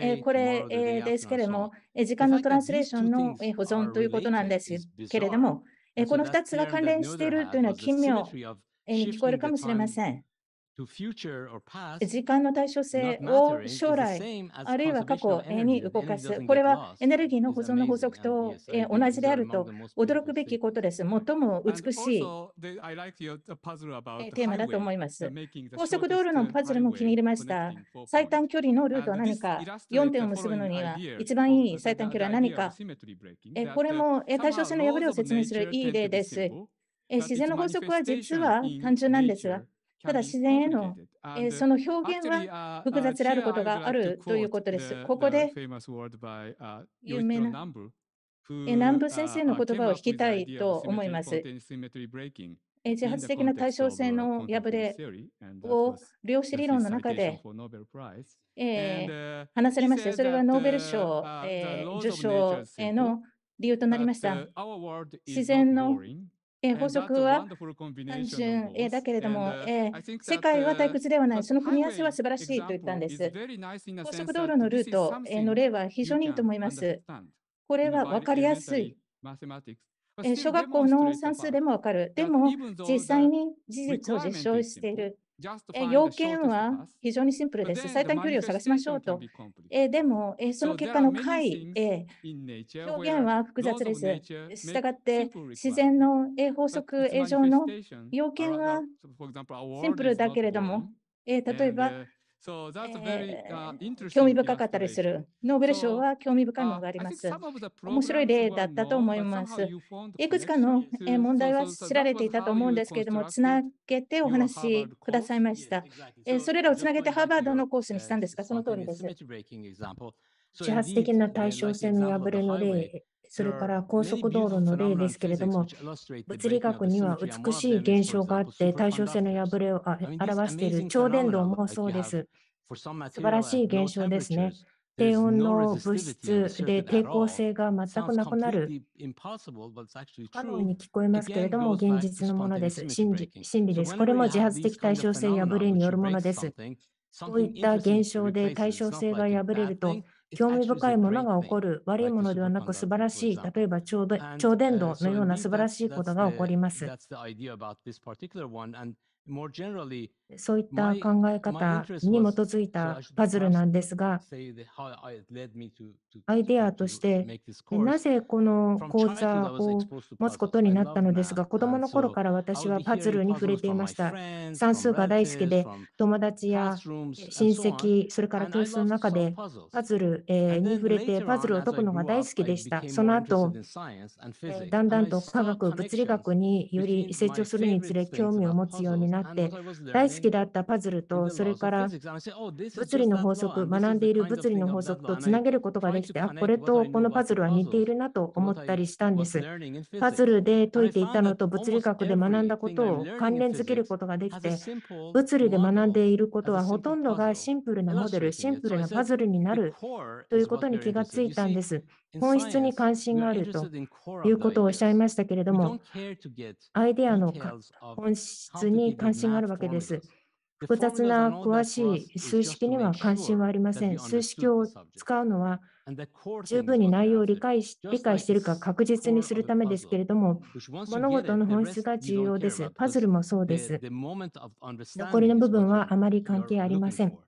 E: えーこれえーですけれども、えー時間のトランスレーションのえー保存ということなんですけれども、えーこの2つが関連しているというのは奇妙えーに聞こえるかもしれません。時間の対象性を将来あるいは過去に動かす。これはエネルギーの保存の法則と同じであると驚くべきことです。最も美しいテーマだと思います。高速道路のパズルも気に入りました。最短距離のルートは何か ?4 点を結ぶのには一番いい最短距離は何かこれも対
B: 象
E: 性の破れを説明するいい例です。自然の法則は実は単純なんです。がただ自然への、え
B: ー、
E: その表現は複雑であることがあるということです。ここで有名な南部先生の言葉を引きたいと思います。自発的な対称性の破れを量子理論の中で、えー、話されまし
B: た。
E: それはノーベル賞、えー、受賞への理由となりました。自然のえ、法則は単純、え、だけれども、え、世界は退屈ではない、その組み合わせは素晴らしいと言ったんです。高速道路のルートの例は非常にいいと思います。これは分かりやすい。え、小学校の算数でも分かる。でも、実際に事実を実証している。え要件は非常にシンプルです。最短距離を探しましょうと。えでも、えその結果の解、え表現は複雑です。したがって、自然のえ法則え上の要件はシンプルだけれども、え例えば、えー興味深かったりする。ノーベル賞は興味深いものがあります。面白い例だったと思います。いくつかのえー問題は知られていたと思うんですけれども、つなげてお話しくださいました。えーそれらをつなげてハーバードのコースにしたんですか？その通りです。
D: 自発的な対称性の破れの例、それから高速道路の例ですけれども、物理学には美しい現象があって、対称性の破れをあ表している超電導もそうです。
C: 素
D: 素晴らしい現象ですね。低温の物質で抵抗性が全くなくなる。不可能に聞こえますけれども、現実のものです。真理真理です。これも自発的対称性破れによるものです。こういった現象で対称性が破れると、興味深いものが起こる、悪いものではなく素晴らしい、例えば超で超電導のような素晴らしいことが起こります。そういった考え方に基づいたパズルなんですが、アイデアとして、なぜこの講座を持つことになったのですが、子供の頃から私はパズルに触れていました。算数が大好きで、友達や親戚、それから教室の中でパズルえーに触れてパズルを解くのが大好きでした。その後、えーだんだんと科学、物理学により成長するにつれ興味を持つようになって、大好きだったパズルと、それから物理の法則、学んでいる物理の法則とつなげることができて、あ、これとこのパズルは似ているなと思ったりしたんです。パズルで解いていたのと物理学で学んだことを関連づけることができて、物理で学んでいることはほとんどがシンプルなモデル、シンプルなパズルになるということに気がついたんです。本質に関心があるということをおっしゃいましたけれども、アイデアのか本質に関心があるわけです。複雑な詳しい数式には関心はありません。数式を使うのは十分に内容を理解し理解しているか確実にするためですけれども、物事の本質が重要です。パズルもそうです。残りの部分はあまり関係ありません。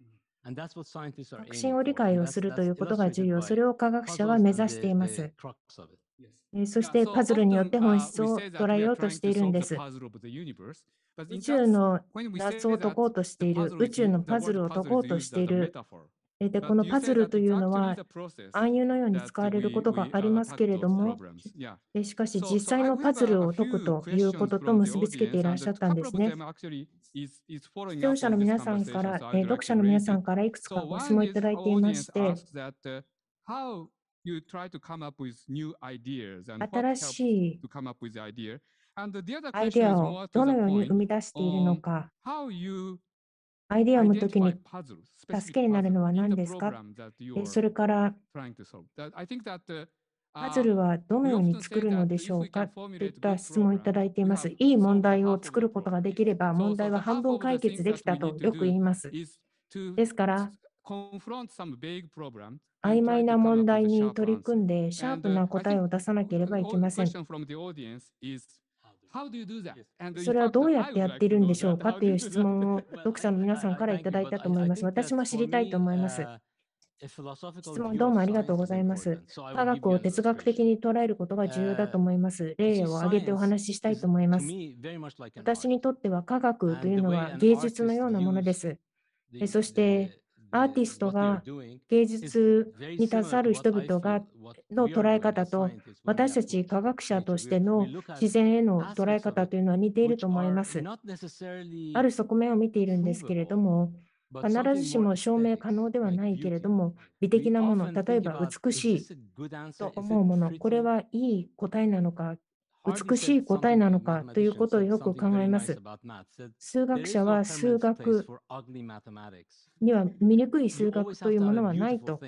D: 確信を理解をするということが重要。それを科学者は目指しています。えーそしてパズルによって本質を捉えようとしているんです。宇宙の謎を解こうとしている、宇宙のパズルを解こうとしている。えーで、このパズルというのは暗喩のように使われることがありますけれども、えーしかし実際のパズルを解くということと結びつけていらっしゃったんですね。視聴者の皆さんから、えー読者の皆さんからいくつかご質問いただいていまして、新しいアイデアをどのように生み出しているのか、アイデアを生むときに助けになるのは何ですか？えそれからパズルはどのように作るのでしょうかといった質問をいただいています。いい問題を作ることができれば、問題は半分解決できたとよく言います。ですから、曖昧な問題に取り組んで、シャープな答えを出さなければいけません。それはどうやってやっているんでしょうかという質問を読者の皆さんからいただいたと思います。私も知りたいと思います。質問どうもありがとうございます。科学を哲学的に捉えることが重要だと思います。例を挙げてお話ししたいと思います。私にとっては科学というのは芸術のようなものです。えそしてアーティストが芸術に携わる人々がの捉え方と私たち科学者としての自然への捉え方というのは似ていると思います。ある側面を見ているんですけれども、必ずしも証明可能ではないけれども、美的なもの、例えば美しいと思うもの、これはいい答えなのか、美しい答えなのかということをよく考えます。数学者は数学には醜い数学というものはないと、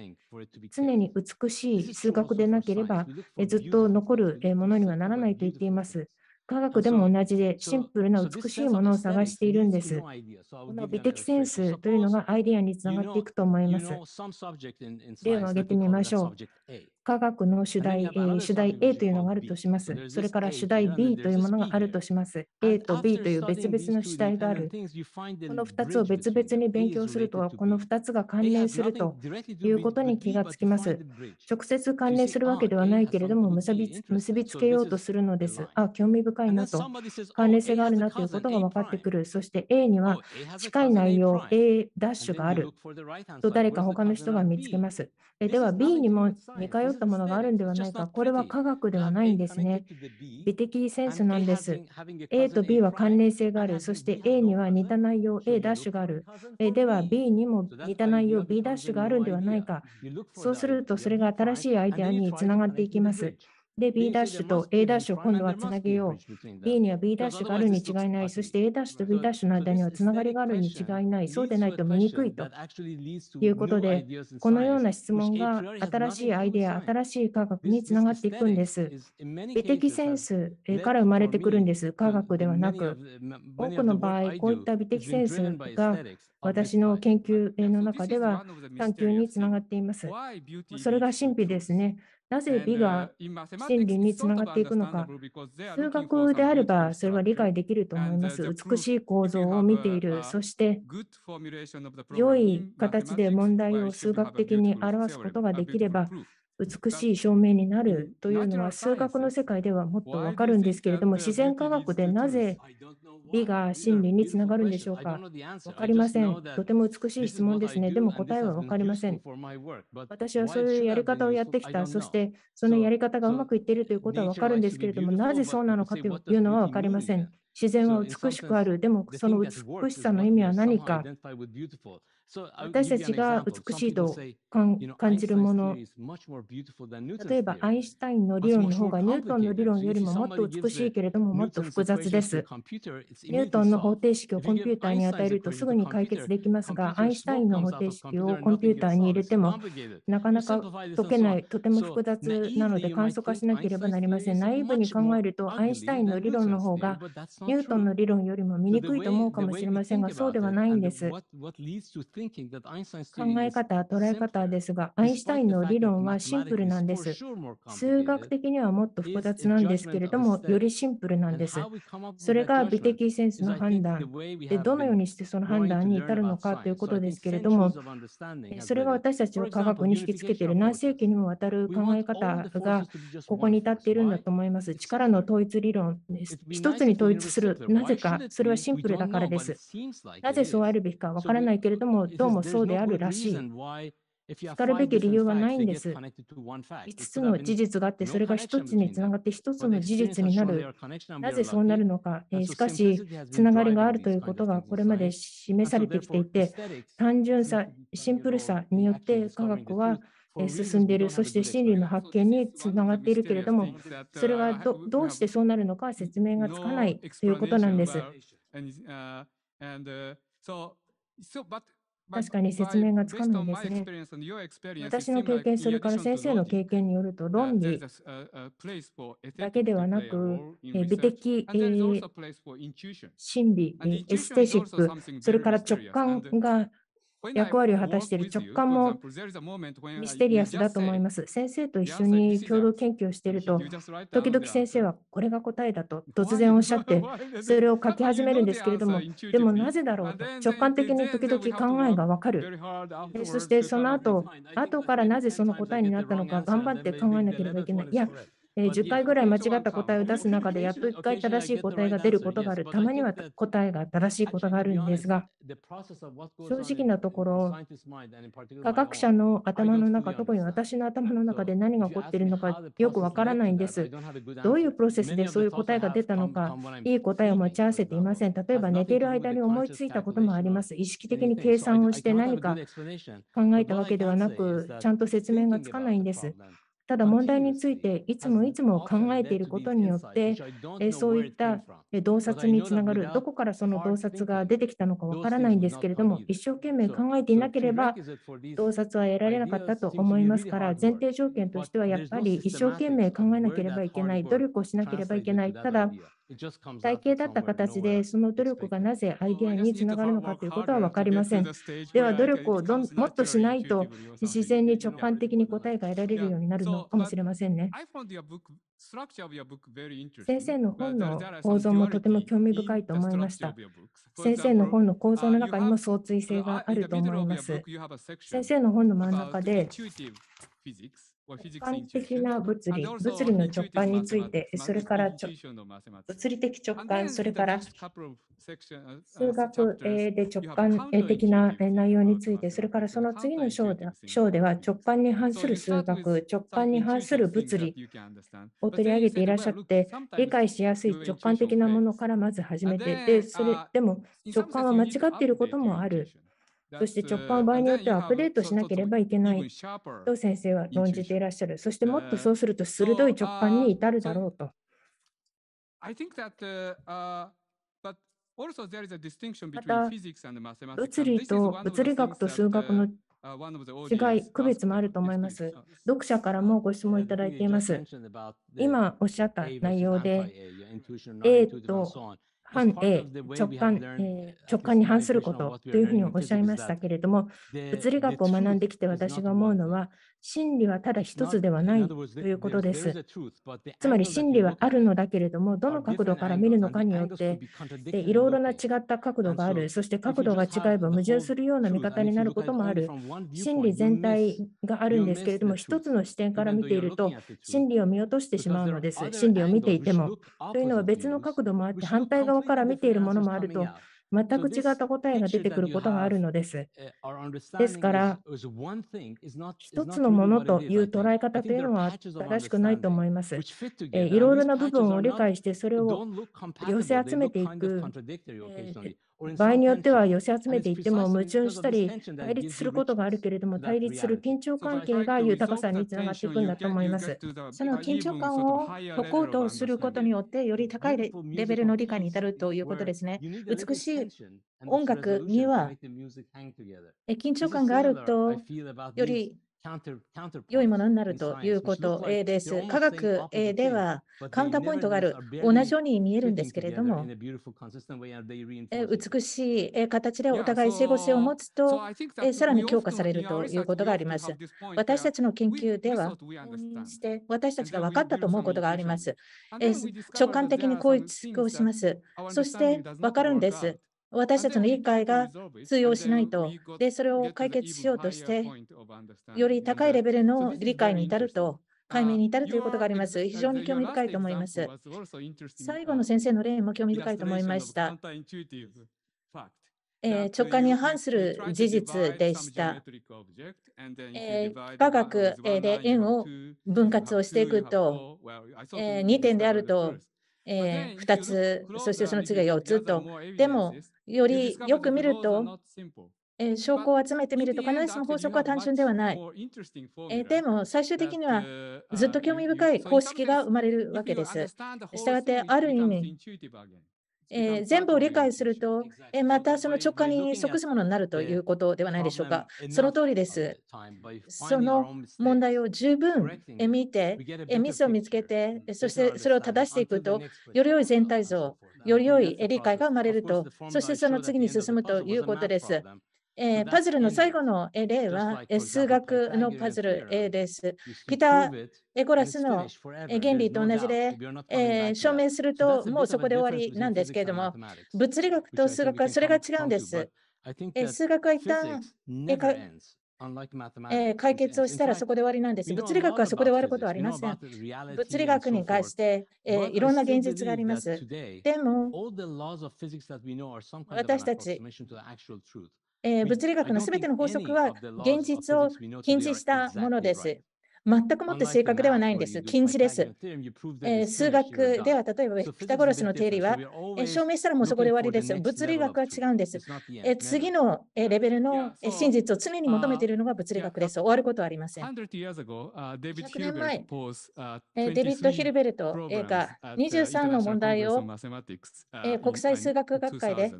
D: 常に美しい数学でなければずっと残るものにはならないと言っています。科学でも同じでシンプルな美しいものを探しているんです。この美的センスというのがアイデアにつながっていくと思います。例を挙げてみましょう。科学の主題、えー主題 A というのがあるとします。それから主題 B というものがあるとします。A と B という別々の主題がある。この2つを別々に勉強すると、この2つが関連するということに気がつきます。直接関連するわけではないけれども、結びつ結びつけようとするのです。あ、興味深いなと。関連性があるなということが分かってくる。そして A には近い内容 A ダッシュがあると誰か他の人が見つけます。えでは B にも似通ったものがあるんではないか。これは科学ではないんですね。美的センスなんです。A と B は関連性がある。そして A には似た内容 A ダッシュがある。えでは B にも似た内容 B ダッシュがあるんではないか。そうするとそれが新しいアイデアにつながっていきます。で、B ダッシュと A ダッシュを今度はつなげよう。B には B ダッシュがあるに違いない。そして A ダッシュと B ダッシュの間にはつながりがあるに違いない。そうでないと見にくいということで、このような質問が新しいアイデア、新しい科学につながっていくんです。美的センスえーから生まれてくるんです。科学ではなく。多くの場合、こういった美的センスが私の研究の中では探求につながっています。それが神秘ですね。なぜ美が真理につながっていくのか。数学であればそれは理解できると思います。美しい構造を見ている。そして良い形で問題を数学的に表すことができれば、美しい証明になるというのは数学の世界ではもっとわかるんですけれども、自然科学でなぜ美が真理につながるんでしょうか？わかりません。とても美しい質問ですね。でも答えはわかりません。私はそういうやり方をやってきた。そして、そのやり方がうまくいっているということはわかるんですけれども、なぜそうなのかというのはわかりません。自然は美しくある。でも、その美しさの意味は何か？私たちが美しいと感感じるもの、例えばアインシュタインの理論の方がニュートンの理論よりももっと美しいけれどももっと複雑です。ニュートンの方程式をコンピューターに与えるとすぐに解決できますが、アインシュタインの方程式をコンピューターに入れてもなかなか解けない、とても複雑なので簡素化しなければなりません。ナイーブに考えると、アインシュタインの理論の方がニュートンの理論よりも見にくいと思うかもしれませんが、そうではないんです。考え方、捉え方ですが、アインシュタインの理論はシンプルなんです。数学的にはもっと複雑なんですけれども、よりシンプルなんです。それが美的センスの判断で、どのようにしてその判断に至るのかということですけれども、それが私たちを科学に引きつけている何世紀にもわたる考え方がここに至っているんだと思います。力の統一理論です。一つに統一する。なぜか、それはシンプルだからです。なぜそうあるべきかわからないけれども、どうもそうであるらしい。しかるべき理由はないんです。5つの事実があって、それが1つにつながって1つの事実になる。なぜそうなるのか。えーしかし、つながりがあるということがこれまで示されてきていて、単純さ、シンプルさによって科学はえー進んでいる、そして真理の発見につながっているけれども、それがどどうしてそうなるのかは説明がつかないということなんです。確かに説明がつかないですね。私の経験、それから先生の経験によると、論理だけではなく、えー美的、えー心理、えーエステシック、それから直感が役割を果たしている直感もミステリアスだと思います。先生と一緒に共同研究をしていると、時々先生はこれが答えだと突然おっしゃって、それを書き始めるんですけれども、でもなぜだろうと直感的に時々考えがわかる。えそしてその後、後からなぜその答えになったのか頑張って考えなければいけない。いや、えー10回ぐらい間違った答えを出す中で、やっと1回正しい答えが出ることがある。たまには答えが正しいことがあるんですが、正直なところ、科学者の頭の中、特に私の頭の中で何が起こっているのかよくわからないんです。どういうプロセスでそういう答えが出たのか、いい答えを持ち合わせていません。例えば寝ている間に思いついたこともあります。意識的に計算をして何か考えたわけではなく、ちゃんと説明がつかないんです。ただ問題についていつもいつも考えていることによって、えーそういったえー洞察につながる、どこからその洞察が出てきたのかわからないんですけれども、一生懸命考えていなければ、洞察は得られなかったと思いますから、前提条件としてはやっぱり一生懸命考えなければいけない、努力をしなければいけない。ただ、体系だった形で、その努力がなぜアイデアにつながるのかということは分かりません。では、努力をどんもっとしないと、自然に直感的に答えが得られるようになるのかもしれませんね。先生の本の構造もとても興味深いと思いました。先生の本の構造の中にも相対性があると思います。先生の本の真ん中で、直感的な物理、物理の直感について、それから物理的直感、それから数学えーで直感えー的なえー内容について、それからその次の章で章では直感に反する数学、直感に反する物理を取り上げていらっしゃって、理解しやすい直感的なものからまず始めて、でそれでも直感は間違っていることもある。そして直感を場合によってはアップデートしなければいけないと先生は論じていらっしゃる。そしてもっとそうすると鋭い直感に至るだろうと。また物理と物理学と数学の違い、区別もあると思います。読者からもご質問いただいています。今おっしゃった内容で、A と反 A、直感、えー直感に反することというふうにおっしゃいましたけれども、物理学を学んできて私が思うのは、真理はただ一つではないということです。つまり真理はあるのだけれども、どの角度から見るのかによって、でいろいろな違った角度がある、そして角度が違えば矛盾するような見方になることもある。真理全体があるんですけれども、一つの視点から見ていると、真理を見落としてしまうのです。真理を見ていても。というのは別の角度もあって、反対側から見ているものもあると、全く違った答えが出てくることがあるのです。ですから、一つのものという捉え方というのは正しくないと思います。えーいろいろな部分を理解して、それを寄せ集めていく、えー場合によっては寄せ集めていっても矛盾したり対立することがあるけれども対立する緊張関係が豊かさにつながっていくんだと思います。
E: その緊張感を解こうとすることによって、より高いレレベルの理解に至るということですね。美しい音楽にはえ緊張感があると、より良いものになるということえーです。科学えーではカウンターポイントがある。同じように見えるんですけれども、えー美しいえー形でお互い整合性を持つと、えーさらに強化されるということがあります。私たちの研究では、して私たちが分かったと思うことがあります。えー直感的に構築をします。そして分かるんです。私たちの理解が通用しないと。で、それを解決しようとして、より高いレベルの理解に至ると、解明に至るということがあります。非常に興味深いと思います。最後の先生の例も興味深いと思いました。えー直感に反する事実でした。えー科学えーで円を分割をしていくと、えー2点であると、え2つ、そしてその次は4つと。でも、よりよく見ると、えー証拠を集めてみると、必ずしも法則は単純ではない。えーでも、最終的にはずっと興味深い公式が生まれるわけです。したがって、ある意味、えー全部を理解すると、えーまたその直感に即すものになるということではないでしょうか。その通りです。その問題を十分えー見て、えーミスを見つけて、えーそしてそれを正していくと、より良い全体像、より良いえー理解が生まれると、そしてその次に進むということです。えーパズルの最後のえー例は、えー数学のパズルえーです。ピタエゴラスのえー原理と同じで、えー証明するともうそこで終わりなんですけれども、物理学と数学はそれが違うんです。えー数学は一旦えかえー解決をしたらそこで終わりなんです。物理学はそこで終わることはありません。物理学に関して、えーいろんな現実があります。でも、私たちえー物理学のすべての法則は現実を禁じしたものです。全くもって正確ではないんです。禁じです。えー数学では例えばピタゴラスの定理は、えー証明したらもうそこで終わりです。物理学は違うんです。えー次のえーレベルのえー真実を常に求めているのが物理学です。終わることはありません。
B: 100
E: 100年前えーデビッド・ヒルベルトえーが23の問題をえー国際数学学会で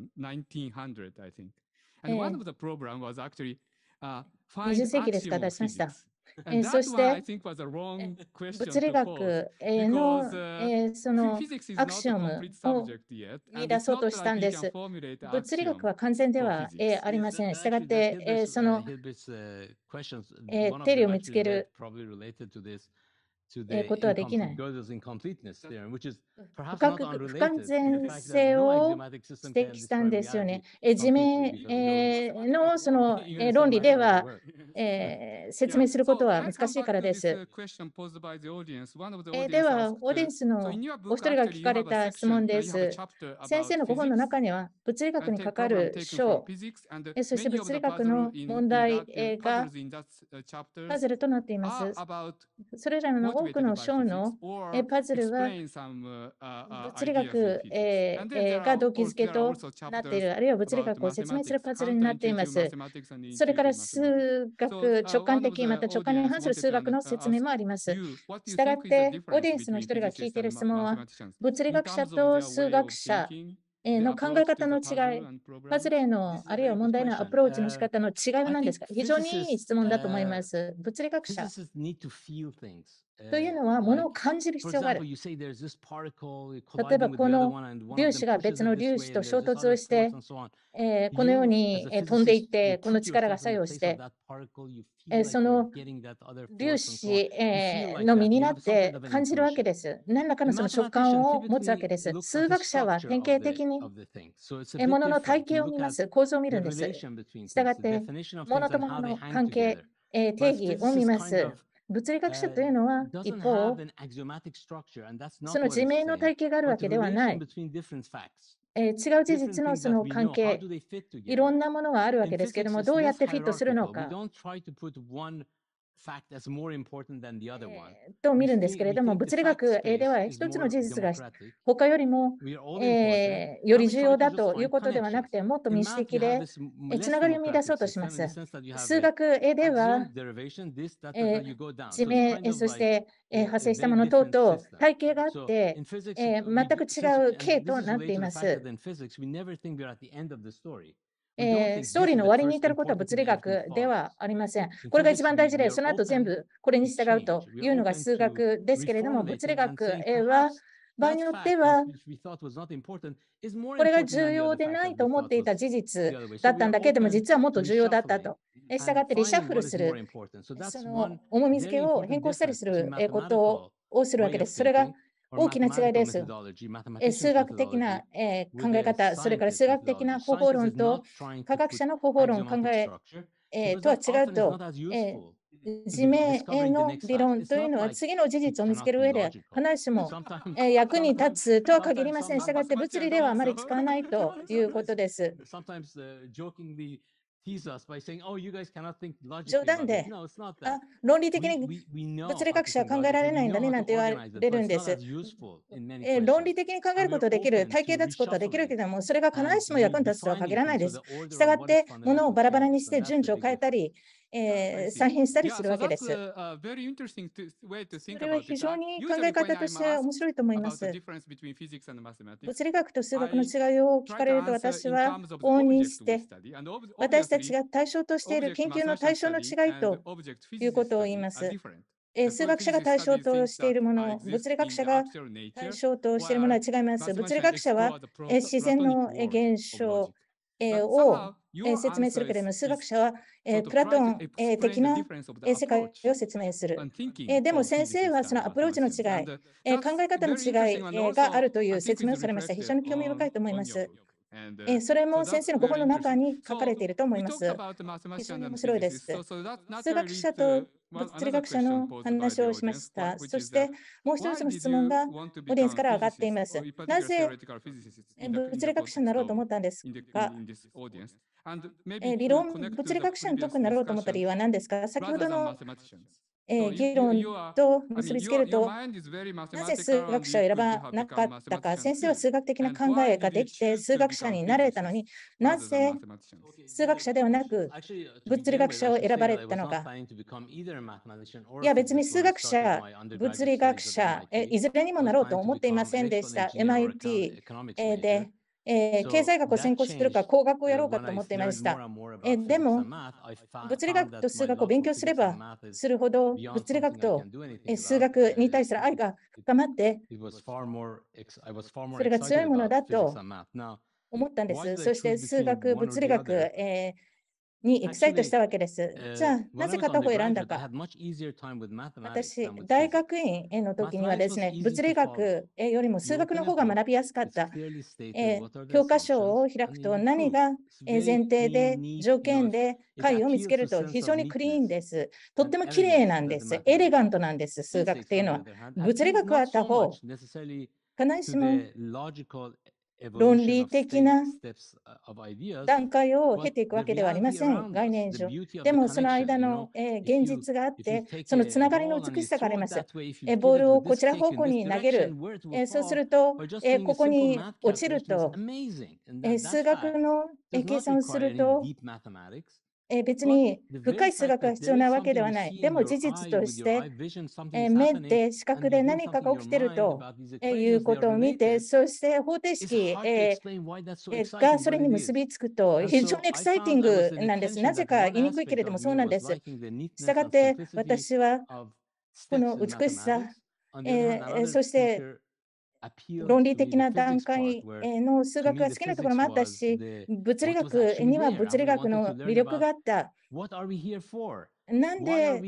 E: えー20世紀ですか出しました。えーそして物理学えーの、えーそのアクショムを見出そうとしたんです。物理学は完全では、えーありません。したがって、えーその、えー定理を見つけるえーことはできない。不確不完全性を指摘したんですよね。えー地面、えーのその、えー論理では、えー説明することは難しいからです。えーでは、オーディエンスのお一人が聞かれた質問です。先生のご本の中には、物理学に関わる章、えーそして物理学の問題えーがパズルとなっています。それらの多くの章のえーパズルは物理学が動機づけとなっている、あるいは物理学を説明するパズルになっています。それから数学、直感的、また直感に関する数学の説明もあります。したがって、オーディエンスの一人が聞いている質問は、物理学者と数学者えーの考え方の違い、パズルへのあるいは問題のアプローチの仕方の違いは何ですか？非常にいい質問だと思います。物理学者というのは、ものを感じる必要がある。例えば、この粒子が別の粒子と衝突をして、えーこのようにえー飛んでいって、この力が作用して、えーその粒子えーの身になって感じるわけです。何らかのその食感を持つわけです。数学者は典型的にえー物の体系を見ます、構造を見るんです。したがって、物と物の関係、えー定義を見ます。物理学者というのは、一方、その地名の体系があるわけではない。えー違う事実のその関係、いろんなものがあるわけですけれども、どうやってフィットするのか。えーと見るんですけれども、物理学えーでは一つの事実が他よりも、えーより重要だということではなくて、もっと民主的で、えーつながりを見出そうとします。数学えでは、えー地名、えーそして、えー派生したもの等々、体系があって、えー全く違う形となっています。えーストーリーの終わりに至ることは物理学ではありません。これが一番大事で、その後全部これに従うというのが数学ですけれども、物理学えーは場合によっては、これが重要でないと思っていた事実だったんだけれども、実はもっと重要だったと。えーしたがってリシャッフルする、その重み付けを変更したりするえーことをするわけです。それが大きな違いです。えー数学的なえー考え方、それから数学的な方法論と科学者の方法論考ええーとは違うと、えー自明の理論というのは次の事実を見つける上で必ずしもえー役に立つとは限りません。したがって物理ではあまり使わないということです。冗談で。あ論理的に物理学者は考えられないんだねなんて言われるんです。えー論理的に考えることはできる、体系立つことはできるけれども、それが必ずしも役に立つとは限らないです。したがって、ものをバラバラにして順序を変えたり、えー再編したりするわけです。それは非常に考え方として面白いと思います。物理学と数学の違いを聞かれると私は往々にして私たちが対象としている研究の対象の違いということを言います。えー数学者が対象としているもの、物理学者が対象としているものは違います。物理学者はえー自然のえー現象えーをえー説明するけれども、数学者はえープラトンえー的なえー世界を説明する。えーでも先生はそのアプローチの違い、えー考え方の違いえーがあるという説明をされました。非常に興味深いと思います。えーそれも先生のここの中に書かれていると思います。非常に面白いです。数学者と物理学者の話をしました。そしてもう一つの質問がオーディエンスから上がっています。なぜえー物理学者になろうと思ったんですか？えー理論、物理学者に特になろうと思った理由は何ですか先ほどのえー議論と結びつけると、なぜ数学者を選ばなかったか、先生は数学的な考えができて数学者になれたのになぜ数学者ではなく物理学者を選ばれたのか？いや、別に数学者、物理学者、えいずれにもなろうと思っていませんでした。MIT えーでえー経済学を専攻するか工学をやろうかと思っていました。えでも物理学と数学を勉強すればするほど物理学とえー数学に対する愛が深まって
C: それが強いものだと
E: 思ったんです。そして数学、物理学、えーにエキサイトしたわけです。じゃあ、なぜ片方を選んだか。私、大学院の時にはですね、物理学えーよりも数学の方が学びやすかった。えー教科書を開くと何がえー前提で条件で解を見つけると非常にクリーンです。とっても綺麗なんです。エレガントなんです、数学っていうのは。物理学は他方、必ずしも論理的な段階を経ていくわけではありません、概念上。でもその間の、えー現実があって、そのつながりの美しさがあります。えーボールをこちら方向に投げる。えーそうすると、えーここに落ちると、えー数学のえー計算をすると、えー別に深い数学が必要なわけではない。でも事実として、えー目で視覚で何かが起きているとえーいうことを見て、そして方程式、えーえーがそれに結びつくと非常にエキサイティングなんです。なぜか言いにくいけれどもそうなんです。したがって私はこの美しさ、えーそして論理的な段階の数学が好きなところもあったし、物理学には物理学の魅力があった。なんで、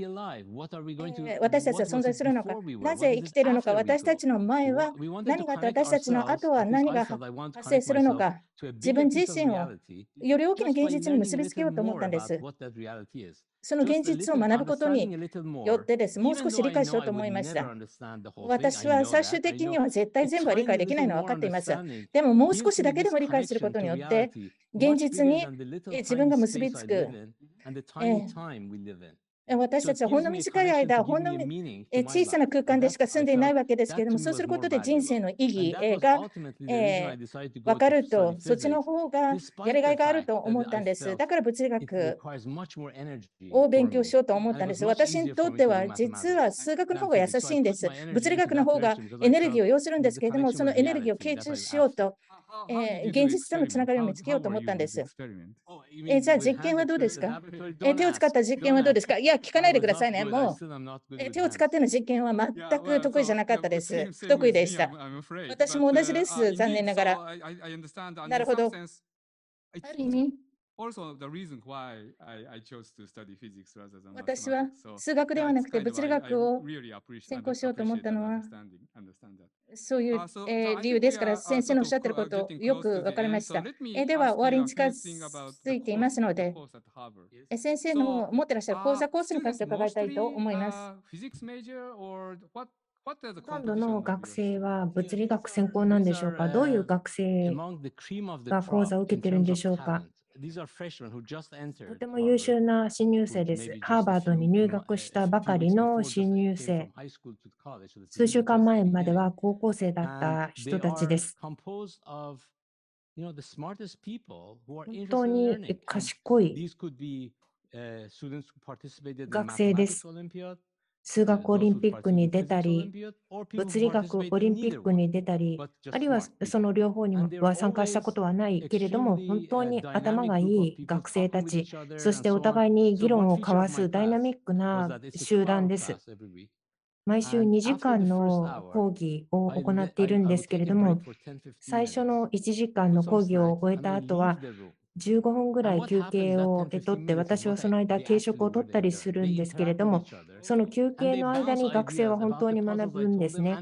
E: 私たちは存在するのか、なぜ生きているのか、私たちの前は何があって、私たちの後は何が発生するのか、自分自身をより大きな現実に結びつけようと思ったんです。その現実を学ぶことによってです、もう少し理解しようと思いました。私は最終的には絶対全部は理解できないのは分かっています。でももう少しだけでも理解することによって、現実にえ自分が結びつく。ええ私たちはほんの短い間、ほんの小さな空間でしか住んでいないわけですけれども、そうすることで人生の意義えがえ分かると、そっちの方がやりがいがあると思ったんです。だから物理学を勉強しようと思ったんです。私にとっては実は数学の方が優しいんです。物理学の方がエネルギーを要するんですけれども、そのエネルギーを傾注しようと、えー現実とのつながりを見つけようと思ったんです。えーじゃあ実験はどうですか？えー手を使った実験はどうですか？いや、聞かないでくださいね。もう、えー手を使っての実験は全く得意じゃなかったです。不得意でした。私も同じです残念ながらなるほど。ある意味、私は数学ではなくて物理学を専攻しようと思ったのは、そういう、えー理由ですから、先生のおっしゃってること、よくわかりました。えーでは、終わりに近づいていますので、えー先生の持ってらっしゃる講座コースに関して伺いたいと思います。
D: ほとんどの学生は物理学専攻なんでしょうか？どういう学生が講座を受けてるんでしょうか？とても優秀な新入生です。ハーバードに入学したばかりの新入生。数週間前までは高校生だった人たちです。本当に賢い学生です。数学オリンピックに出たり、物理学オリンピックに出たり、あるいはその両方には参加したことはないけれども、本当に頭がいい学生たち、そしてお互いに議論を交わすダイナミックな集団です。毎週2時間の講義を行っているんですけれども、最初の1時間の講義を終えた後は、15分ぐらい休憩をとって、私はその間、軽食を取ったりするんですけれども、その休憩の間に学生は本当に学ぶんですね。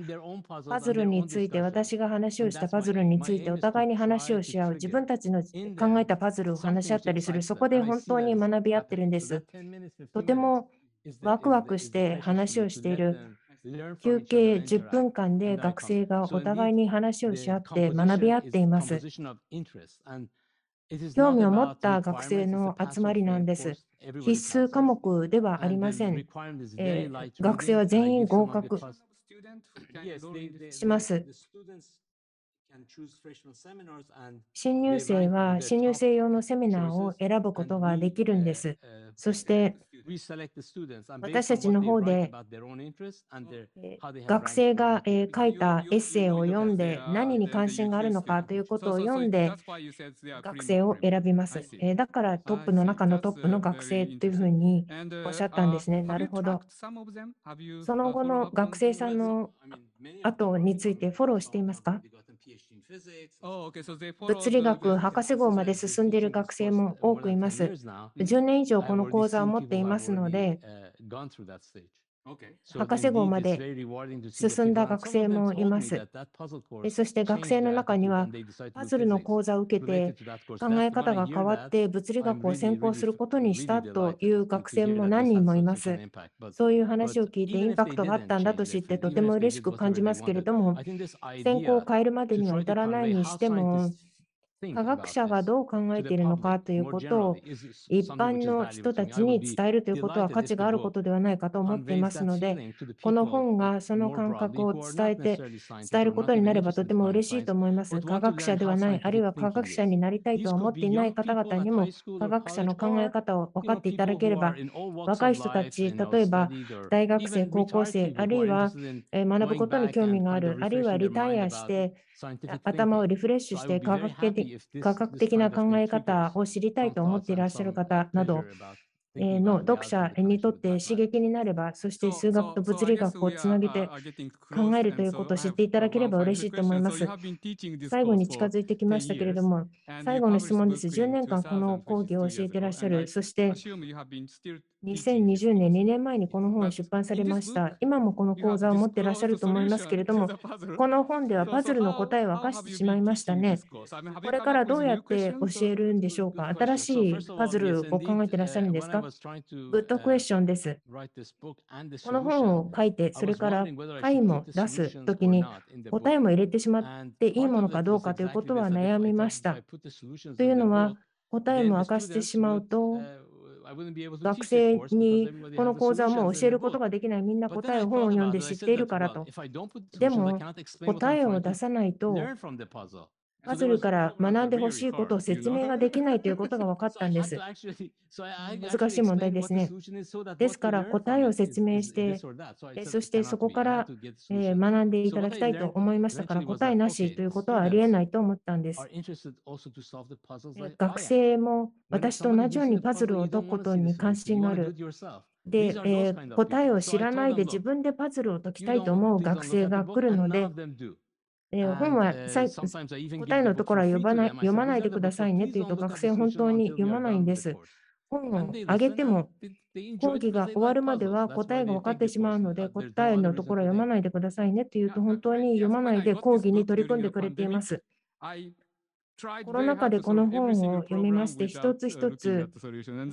D: パズルについて、私が話をしたパズルについて、お互いに話をし合う、自分たちの考えたパズルを話し合ったりする、そこで本当に学び合ってるんです。とてもワクワクして話をしている。休憩10分間で学生がお互いに話をし合って学び合っています。興味を持った学生の集まりなんです。必須科目ではありません。えー学生は全員合格します。新入生は新入生用のセミナーを選ぶことができるんです。そして私たちの方でえー学生がえー書いたエッセイを読んで何に関心があるのかということを読んで学生を選びます。えーだからトップの中のトップの学生というふうにおっしゃったんですね。なるほど。その後の学生さんの後についてフォローしていますか？物理学博士号まで進んでいる学生も多くいます。10年以上この講座を持っていますので、博士号まで進んだ学生もいます。えそして学生の中にはパズルの講座を受けて考え方が変わって物理学を専攻することにしたという学生も何人もいます。そういう話を聞いてインパクトがあったんだと知ってとても嬉しく感じますけれども、専攻を変えるまでには至らないにしても、科学者がどう考えているのかということを一般の人たちに伝えるということは価値があることではないかと思っていますので、この本がその感覚を伝えて、伝えることになればとても嬉しいと思います。科学者ではない、あるいは科学者になりたいとは思っていない方々にも、科学者の考え方を分かっていただければ、若い人たち、例えば大学生、高校生、あるいはえー学ぶことに興味がある、あるいはリタイアして、頭をリフレッシュして科学的科学的な考え方を知りたいと思っていらっしゃる方などえーの読者にとって刺激になれば、そして数学と物理学をつなげて考えるということを知っていただければ嬉しいと思います。最後に近づいてきましたけれども、最後の質問です。10年間この講義を教えていらっしゃる、そして2020年、2年前にこの本を出版されました。今もこの講座を持っていらっしゃると思いますけれども、この本ではパズルの答えを明かしてしまいましたね。これからどうやって教えるんでしょうか？新しいパズルを考えていらっしゃるんですか？グッドクエスチョンです。この本を書いて、それから回も出すときに答えも入れてしまっていいものかどうかということは悩みました。というのは、答えも明かしてしまうと、学生にこの講座をもう教えることができない、みんな答えを本を読んで知っているからと。でも、答えを出さないと、パズルから学んでほしいことを説明ができないということが分かったんです。難しい問題ですね。ですから答えを説明して、そしてそこから、学んでいただきたいと思いましたから、答えなしということはありえないと思ったんです。学生も私と同じようにパズルを解くことに関心がある。で、答えを知らないで自分でパズルを解きたいと思う学生が来るので、本は答えのところは読まない読まないでくださいねというと学生本当に読まないんです。本をあげても講義が終わるまでは答えが分かってしまうので答えのところは読まないでくださいねというと本当に読まないで講義に取り組んでくれています。コロナ禍でこの本を読みまして一つ一つ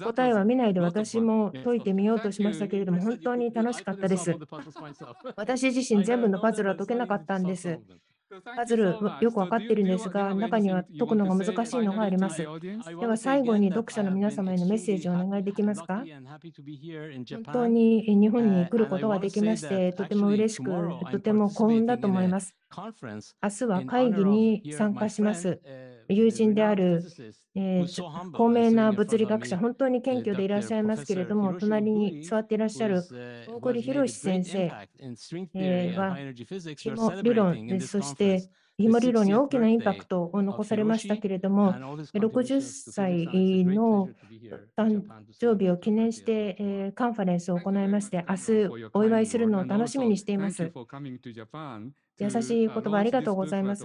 D: 答えは見ないで私も解いてみようとしましたけれども本当に楽しかったです。私自身全部のパズルは解けなかったんです。パズルはよくわかっているんですが、中には解くのが難しいのがあります。では最後に読者の皆様へのメッセージをお願いできますか？本当に日本に来ることができまして、とても嬉しく、とても幸運だと思います。明日は会議に参加します。友人である、えー高名な物理学者、本当に謙虚でいらっしゃいますけれども、隣に座っていらっしゃる大堀博先生えーは紐理論、そして紐理論に大きなインパクトを残されましたけれども、60歳の誕生日を記念して、えーカンファレンスを行いまして、明日お祝いするのを楽しみにしています。優しい言葉ありがとうございます。